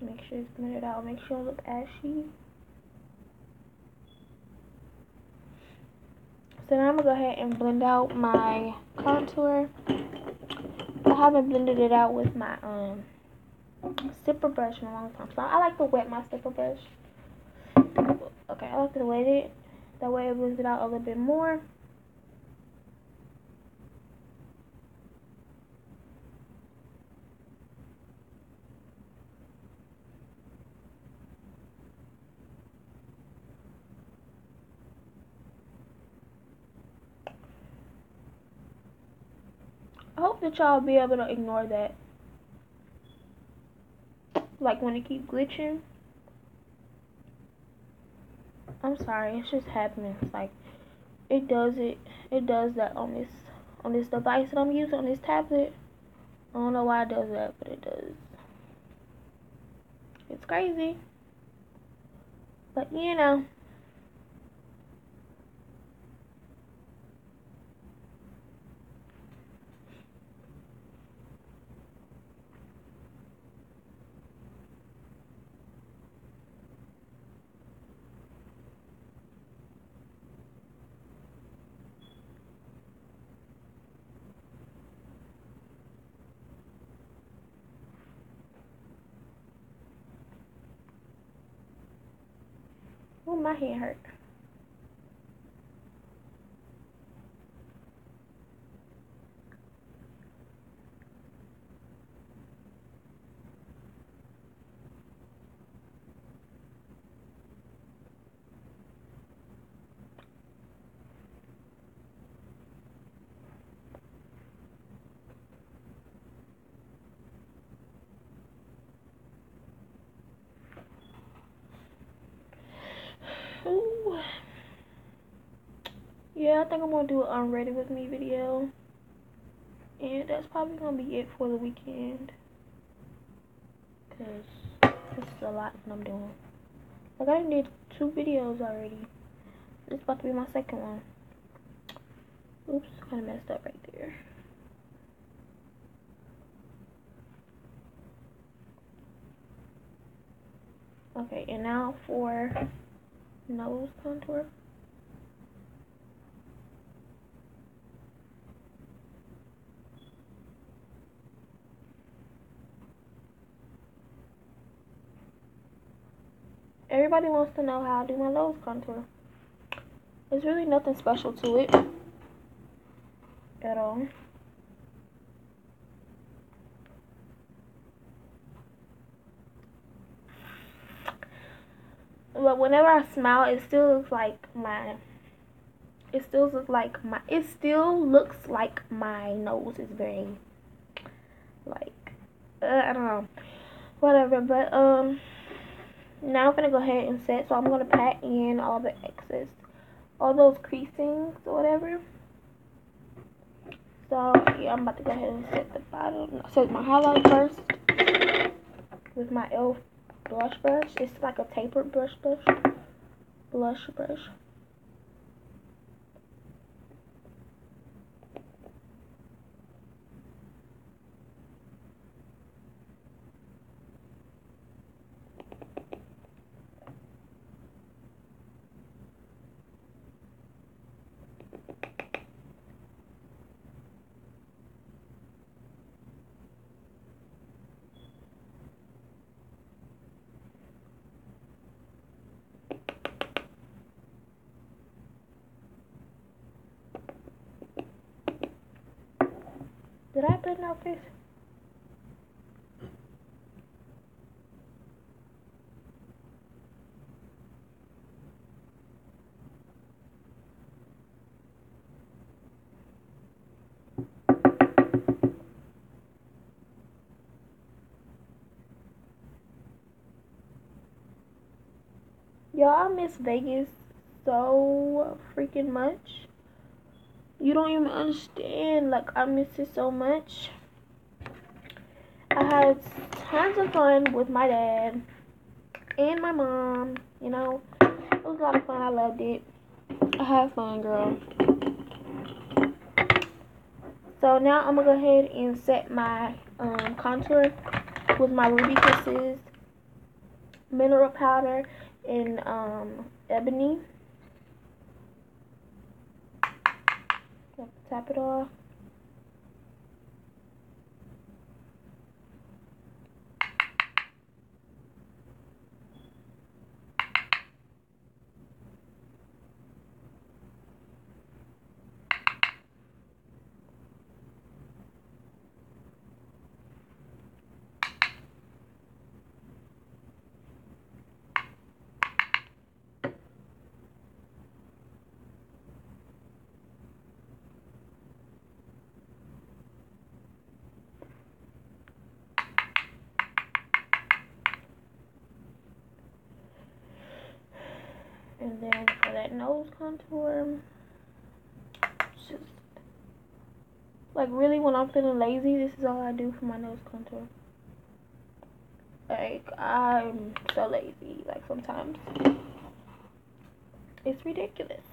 Make sure it's blended out. Make sure it look ashy. So now I'm gonna go ahead and blend out my contour. I haven't blended it out with my um stipper brush in a long time. So I like to wet my stipper brush. I like to wet it. That way it blends it out a little bit more. I hope that y'all be able to ignore that. Like when it keep glitching. I'm sorry, it's just happening. It's like it does it it does that on this on this device that I'm using on this tablet. I don't know why it does that, but it does. It's crazy. But you know. Oh, my hand hurt. Ooh. Yeah, I think I'm gonna do an unready with me video. And that's probably gonna be it for the weekend. Cause this is a lot that I'm doing. Like I did two videos already. This is about to be my second one. Oops, kinda messed up right there. Okay, and now for nose contour. Everybody wants to know how I do my nose contour. There's really nothing special to it at all. but whenever I smile, it still looks like my. It still looks like my. It still looks like my nose is very. Like, uh, I don't know, whatever. But um, now I'm gonna go ahead and set. So I'm gonna pat in all the excess, all those creasings or whatever. So yeah, I'm about to go ahead and set the bottom. Set my highlight first with my e.l.f blush brush. It's like a tapered brush brush. Blush brush. Did I put an outfit? Y'all, miss Vegas so freaking much you don't even understand. Like, I miss it so much. I had tons of fun with my dad and my mom, you know. It was a lot of fun. I loved it. I had fun, girl. So now I'm to go ahead and set my um, contour with my Ruby Kisses mineral powder in um, ebony. Tap it off. And then for that nose contour, just like really when I'm feeling lazy, this is all I do for my nose contour. Like I'm so lazy, like sometimes it's ridiculous.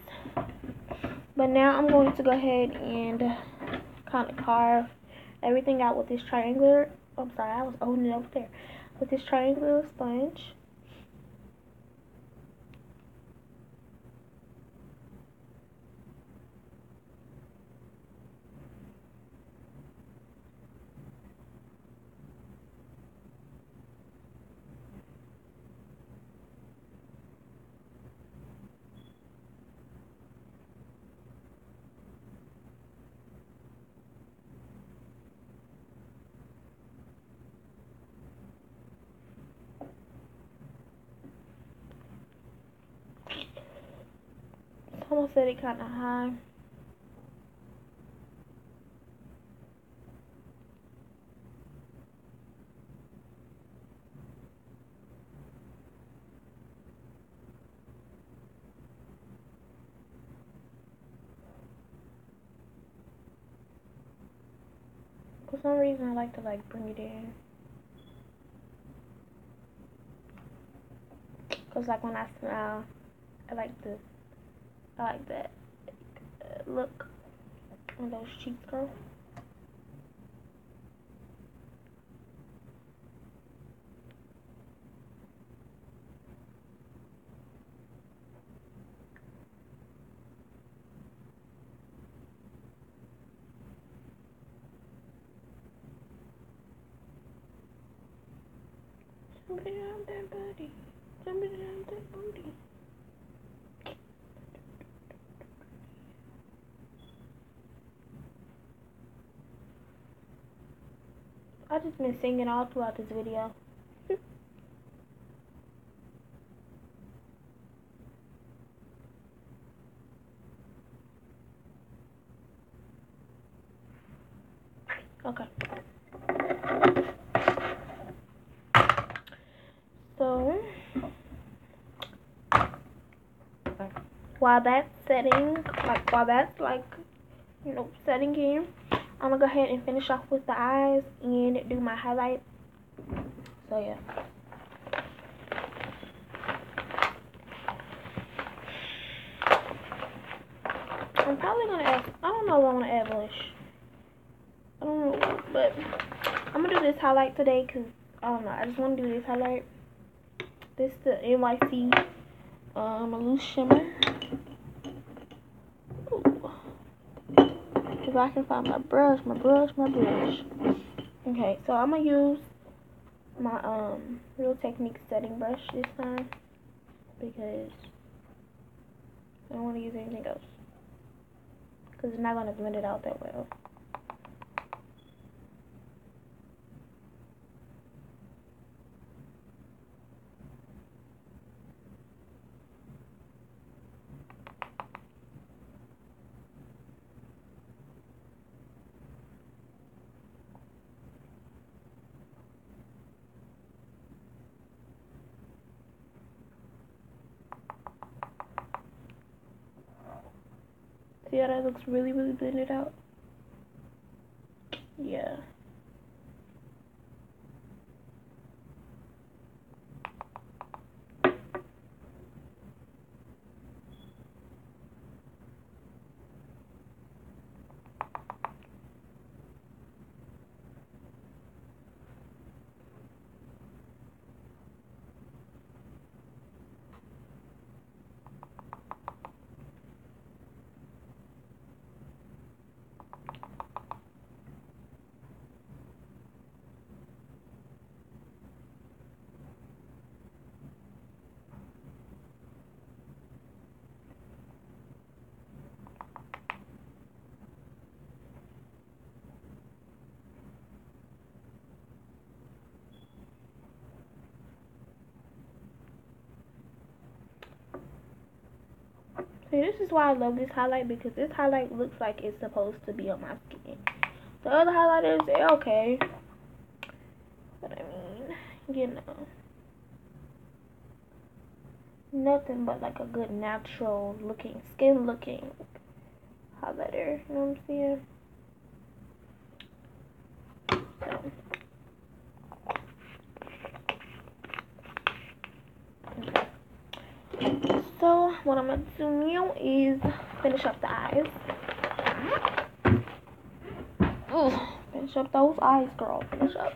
But now I'm going to go ahead and kind of carve everything out with this triangular. I'm sorry, I was holding it over there with this triangular sponge. Said it kind of high. For some reason, I like to like bring it in. Cause like when I smile, I like to like that uh, look on those cheeks, girl. Somebody on that booty. Somebody on that booty. I've just been singing all throughout this video. okay. So, while that's setting, like while that's like, you know, setting in, I'm gonna go ahead and finish off with the eyes and do my highlight. So yeah. I'm probably gonna add, I don't know if I wanna add blush. I don't know, but I'm gonna do this highlight today because, I don't know, I just wanna do this highlight. This is the NYC um, loose shimmer. If I can find my brush, my brush, my brush. Okay, so I'm gonna use my um Real Technique setting brush this time because I don't want to use anything else because it's not gonna blend it out that well. See how that looks really, really blended out? Yeah. See, this is why I love this highlight because this highlight looks like it's supposed to be on my skin. The other highlighters, they're eh, okay. But I mean, you know. Nothing but like a good natural looking, skin looking highlighter. You know what I'm saying? So, what I'm going to do now is finish up the eyes. Ooh, finish up those eyes, girl. Finish up.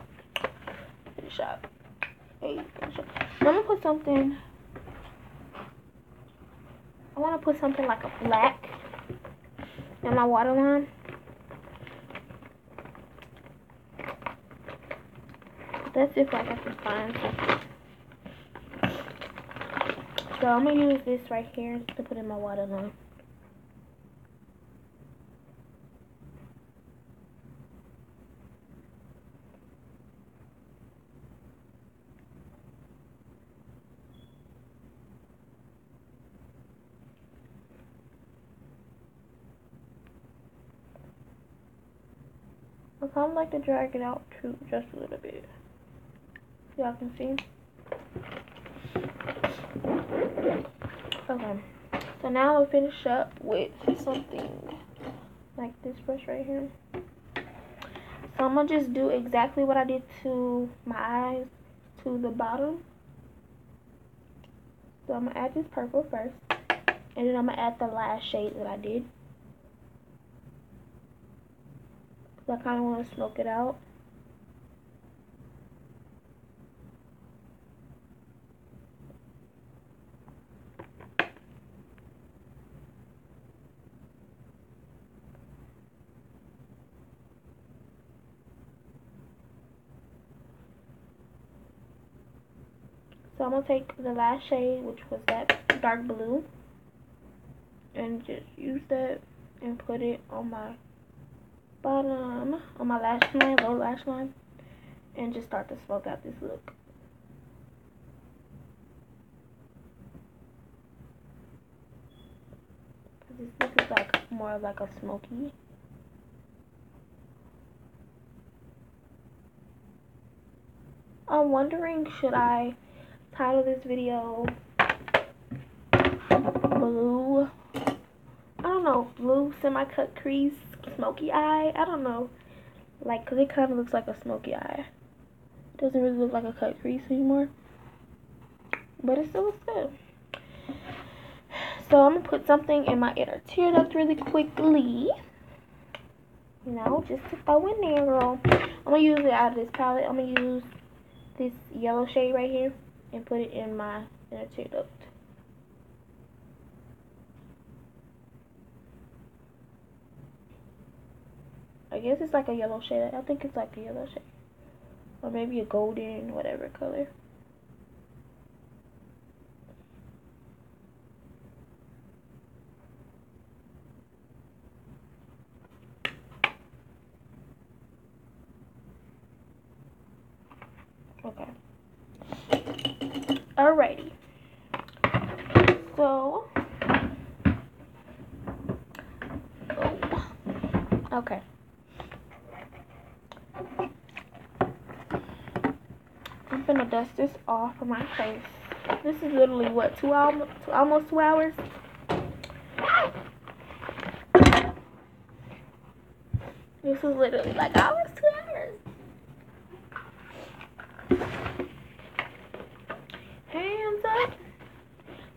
Finish up. Hey, finish up. I'm going to put something... I want to put something like a black in my waterline. That's if I can find something. So I'm gonna use this right here to put in my waterline. I kind of like to drag it out too, just a little bit. Y'all can see. Okay. So now I'll finish up with something like this brush right here. So I'm going to just do exactly what I did to my eyes to the bottom. So I'm going to add this purple first. And then I'm going to add the last shade that I did. Because I kind of want to smoke it out. To take the last shade, which was that dark blue, and just use that and put it on my bottom, on my lash line, lower lash line, and just start to smoke out this look. This look is like more like a smoky. I'm wondering, should I title of this video. Blue. I don't know blue semi-cut crease smoky eye I don't know. Like because it kind of looks like a smoky eye. It doesn't really look like a cut crease anymore. But it still looks good. So I'm gonna put something in my inner tear duct really quickly. You know just to throw in there girl. I'm gonna use it out of this palette. I'm gonna use this yellow shade right here and put it in my inner tube duct. I guess it's like a yellow shade. I think it's like a yellow shade. Or maybe a golden, whatever color. Okay. Alrighty. So, oh, okay. Dust this off of my face. This is literally what two hours, almost two hours. This is literally like hours.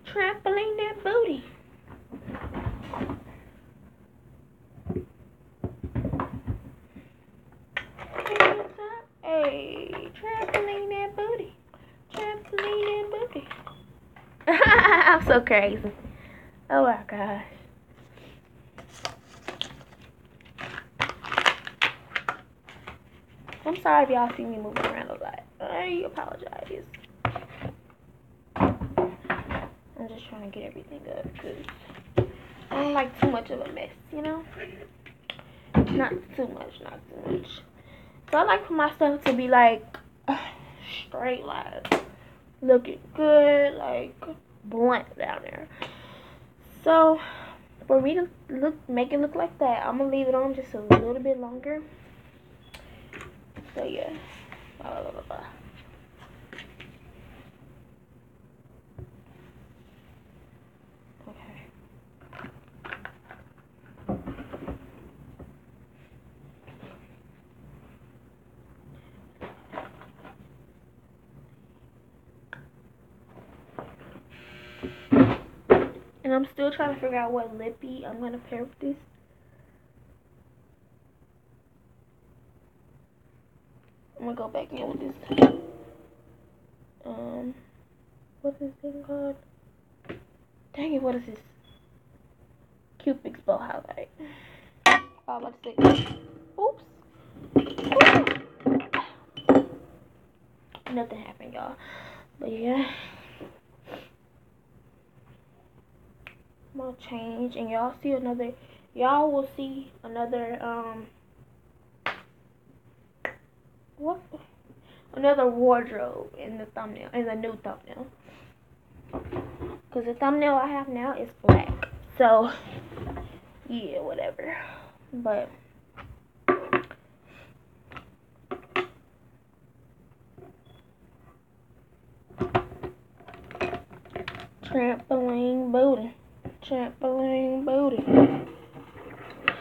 trampoline that booty. Hey, trampoline that booty. Trampoline that booty. I'm crazy. Oh my gosh. I'm sorry if y'all see me moving around a lot. I apologize. I'm just trying to get everything up because I don't like too much of a mess, you know? Not too much, not too much. So I like for my stuff to be like straight like looking good, like blunt down there. So for me to look make it look like that, I'm gonna leave it on just a little bit longer. So yeah. Blah, blah, blah, And I'm still trying to figure out what lippy I'm going to pair with this. I'm going to go back in with this. Um, what's this thing called? Dang it, what is this? Cupid's bow highlight. Oh, I'm about to say, oops. Nothing happened, y'all. But yeah. small change and y'all see another y'all will see another um what? Another wardrobe in the thumbnail in the new thumbnail. Because the thumbnail I have now is black. So yeah whatever. But trampoline booty trampoline booty.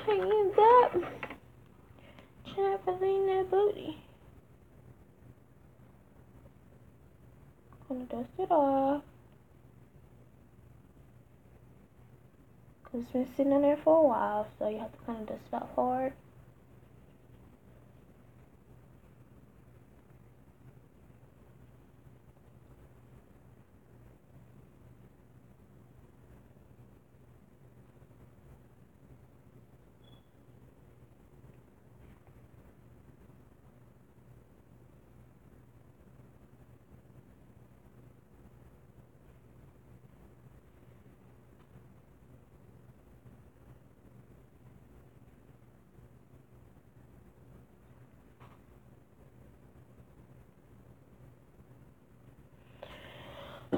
Hands up. Trampoline that booty. Gonna dust it off. Cause it's been sitting on there for a while, so you have to kind of dust it off hard.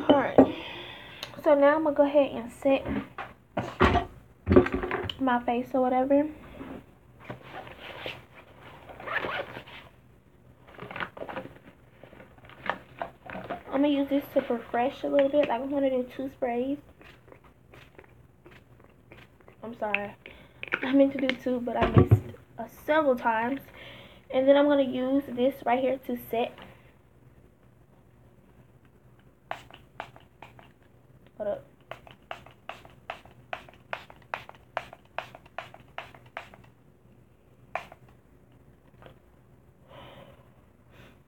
Alright. So now I'm going to go ahead and set my face or whatever. I'm going to use this to refresh a little bit. Like I'm going to do two sprays. I'm sorry. I meant to do two, but I missed uh, several times. And then I'm going to use this right here to set Up.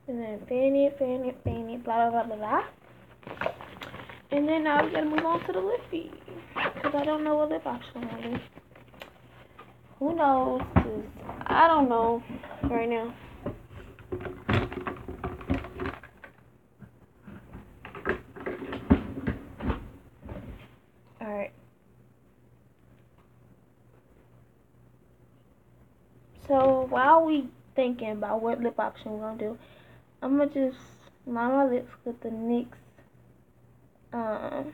And then fan it, fan it, fan it, blah, blah, blah, blah, blah. And then now we gotta move on to the lippy. Because I don't know what lip option I do. Who knows? Cause I don't know right now. So while we thinking about what lip option we're gonna do, I'm gonna just line my lips with the NYX. Um,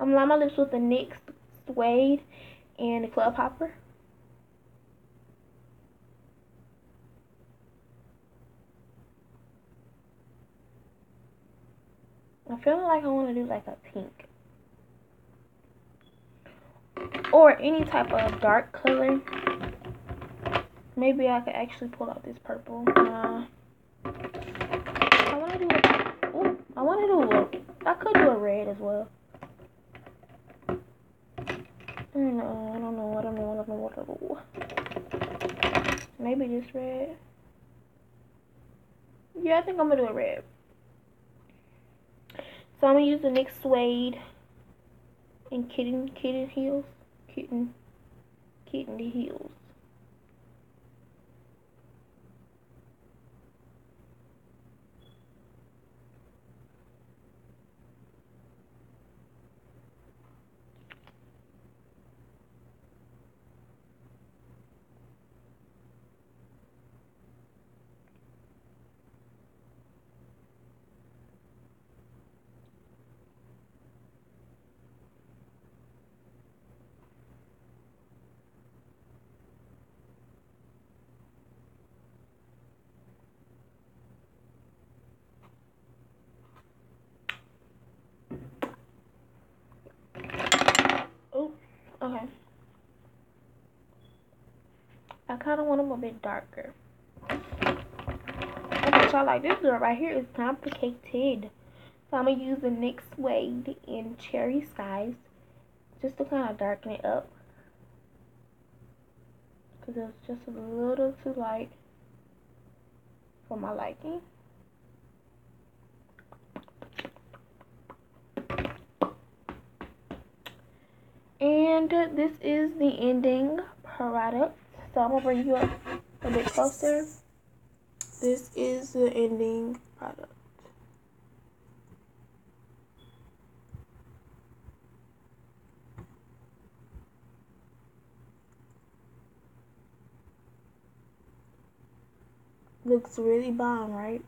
I'm gonna line my lips with the NYX Suede and the Club Hopper. I'm feeling like I want to do like a pink. Or any type of dark color. Maybe I could actually pull out this purple. Uh, I want to do a, ooh, I want to do a, I could do a red as well. I don't know, I don't know, I don't know, I don't know to do. Maybe this red. Yeah, I think I'm to do a red. So I'm to use the NYX Suede and Kitten, Kitten Heels. Kitten, Kitten Heels. Kind of want them a bit darker. Okay, so like this girl right here is complicated. So I'm going to use the NYX Suede in Cherry Skies just to kind of darken it up. Because it's just a little too light for my liking. And this is the ending product. So I'm to bring you up a bit closer. This is the ending product. Looks really bomb, right?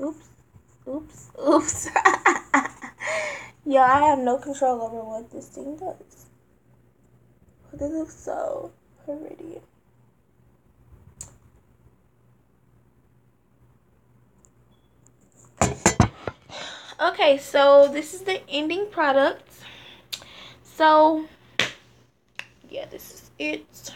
Oops. Oops. Oops. yeah, I have no control over what this thing does. But it looks so pretty. Okay, so this is the ending product. So, yeah, this is it.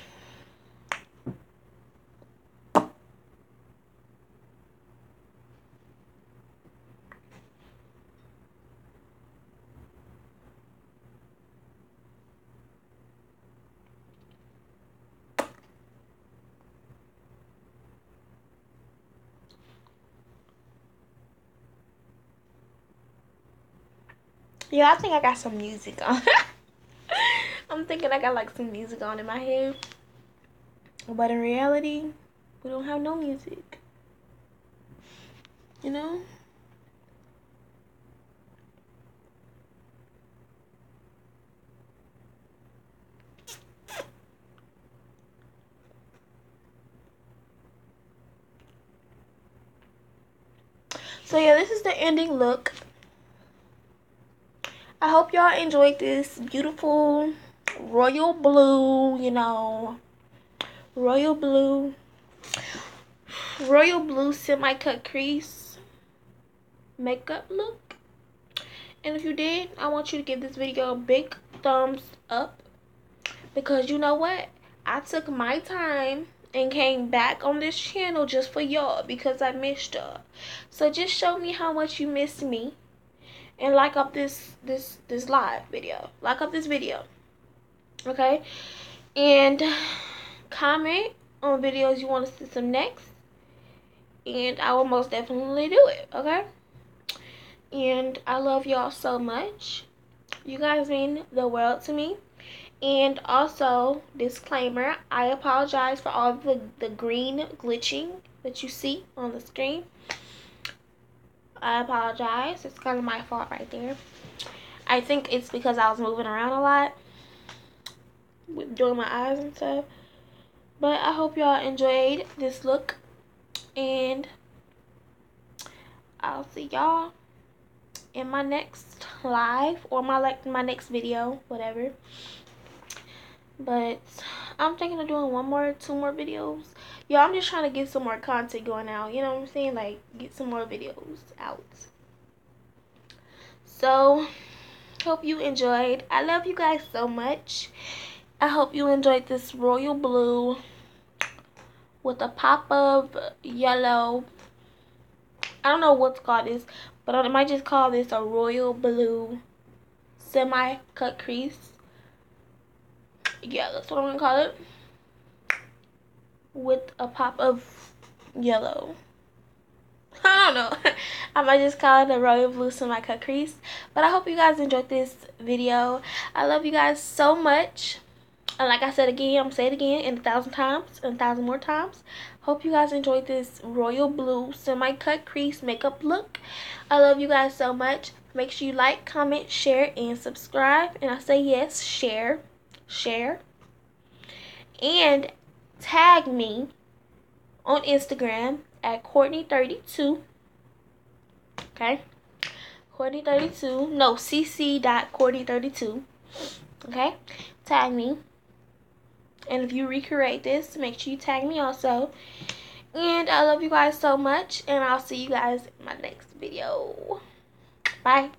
Yeah, I think I got some music on. I'm thinking I got like some music on in my head. But in reality, we don't have no music. You know? So yeah, this is the ending look. I hope y'all enjoyed this beautiful royal blue, you know, royal blue, royal blue semi-cut crease makeup look. And if you did, I want you to give this video a big thumbs up because you know what? I took my time and came back on this channel just for y'all because I missed y'all. So just show me how much you missed me and like up this this this live video. Like up this video. Okay? And comment on videos you want to see some next. And I will most definitely do it okay? And I love y'all so much. You guys mean the world to me. And also disclaimer I apologize for all the the green glitching that you see on the screen I apologize. It's kind of my fault right there. I think it's because I was moving around a lot with doing my eyes and stuff. But I hope y'all enjoyed this look. And I'll see y'all in my next live or my like my next video, whatever. But I'm thinking of doing one more, two more videos. Yo, I'm just trying to get some more content going out. You know what I'm saying? Like, get some more videos out. So, hope you enjoyed. I love you guys so much. I hope you enjoyed this royal blue with a pop of yellow. I don't know what's called this, but I might just call this a royal blue semi-cut crease yeah, that's what I'm gonna call it. With a pop of yellow. I don't know. I might just call it a royal blue semi cut crease. But I hope you guys enjoyed this video. I love you guys so much. And like I said again, I'm gonna say it again and a thousand times and a thousand more times. Hope you guys enjoyed this royal blue semi-cut crease makeup look. I love you guys so much. Make sure you like, comment, share, and subscribe. And I say yes, share share, and tag me on Instagram at Courtney32. Okay? Courtney32. No, cc.courtney32. Okay? Tag me. And if you recreate this, make sure you tag me also. And I love you guys so much. And I'll see you guys in my next video. Bye.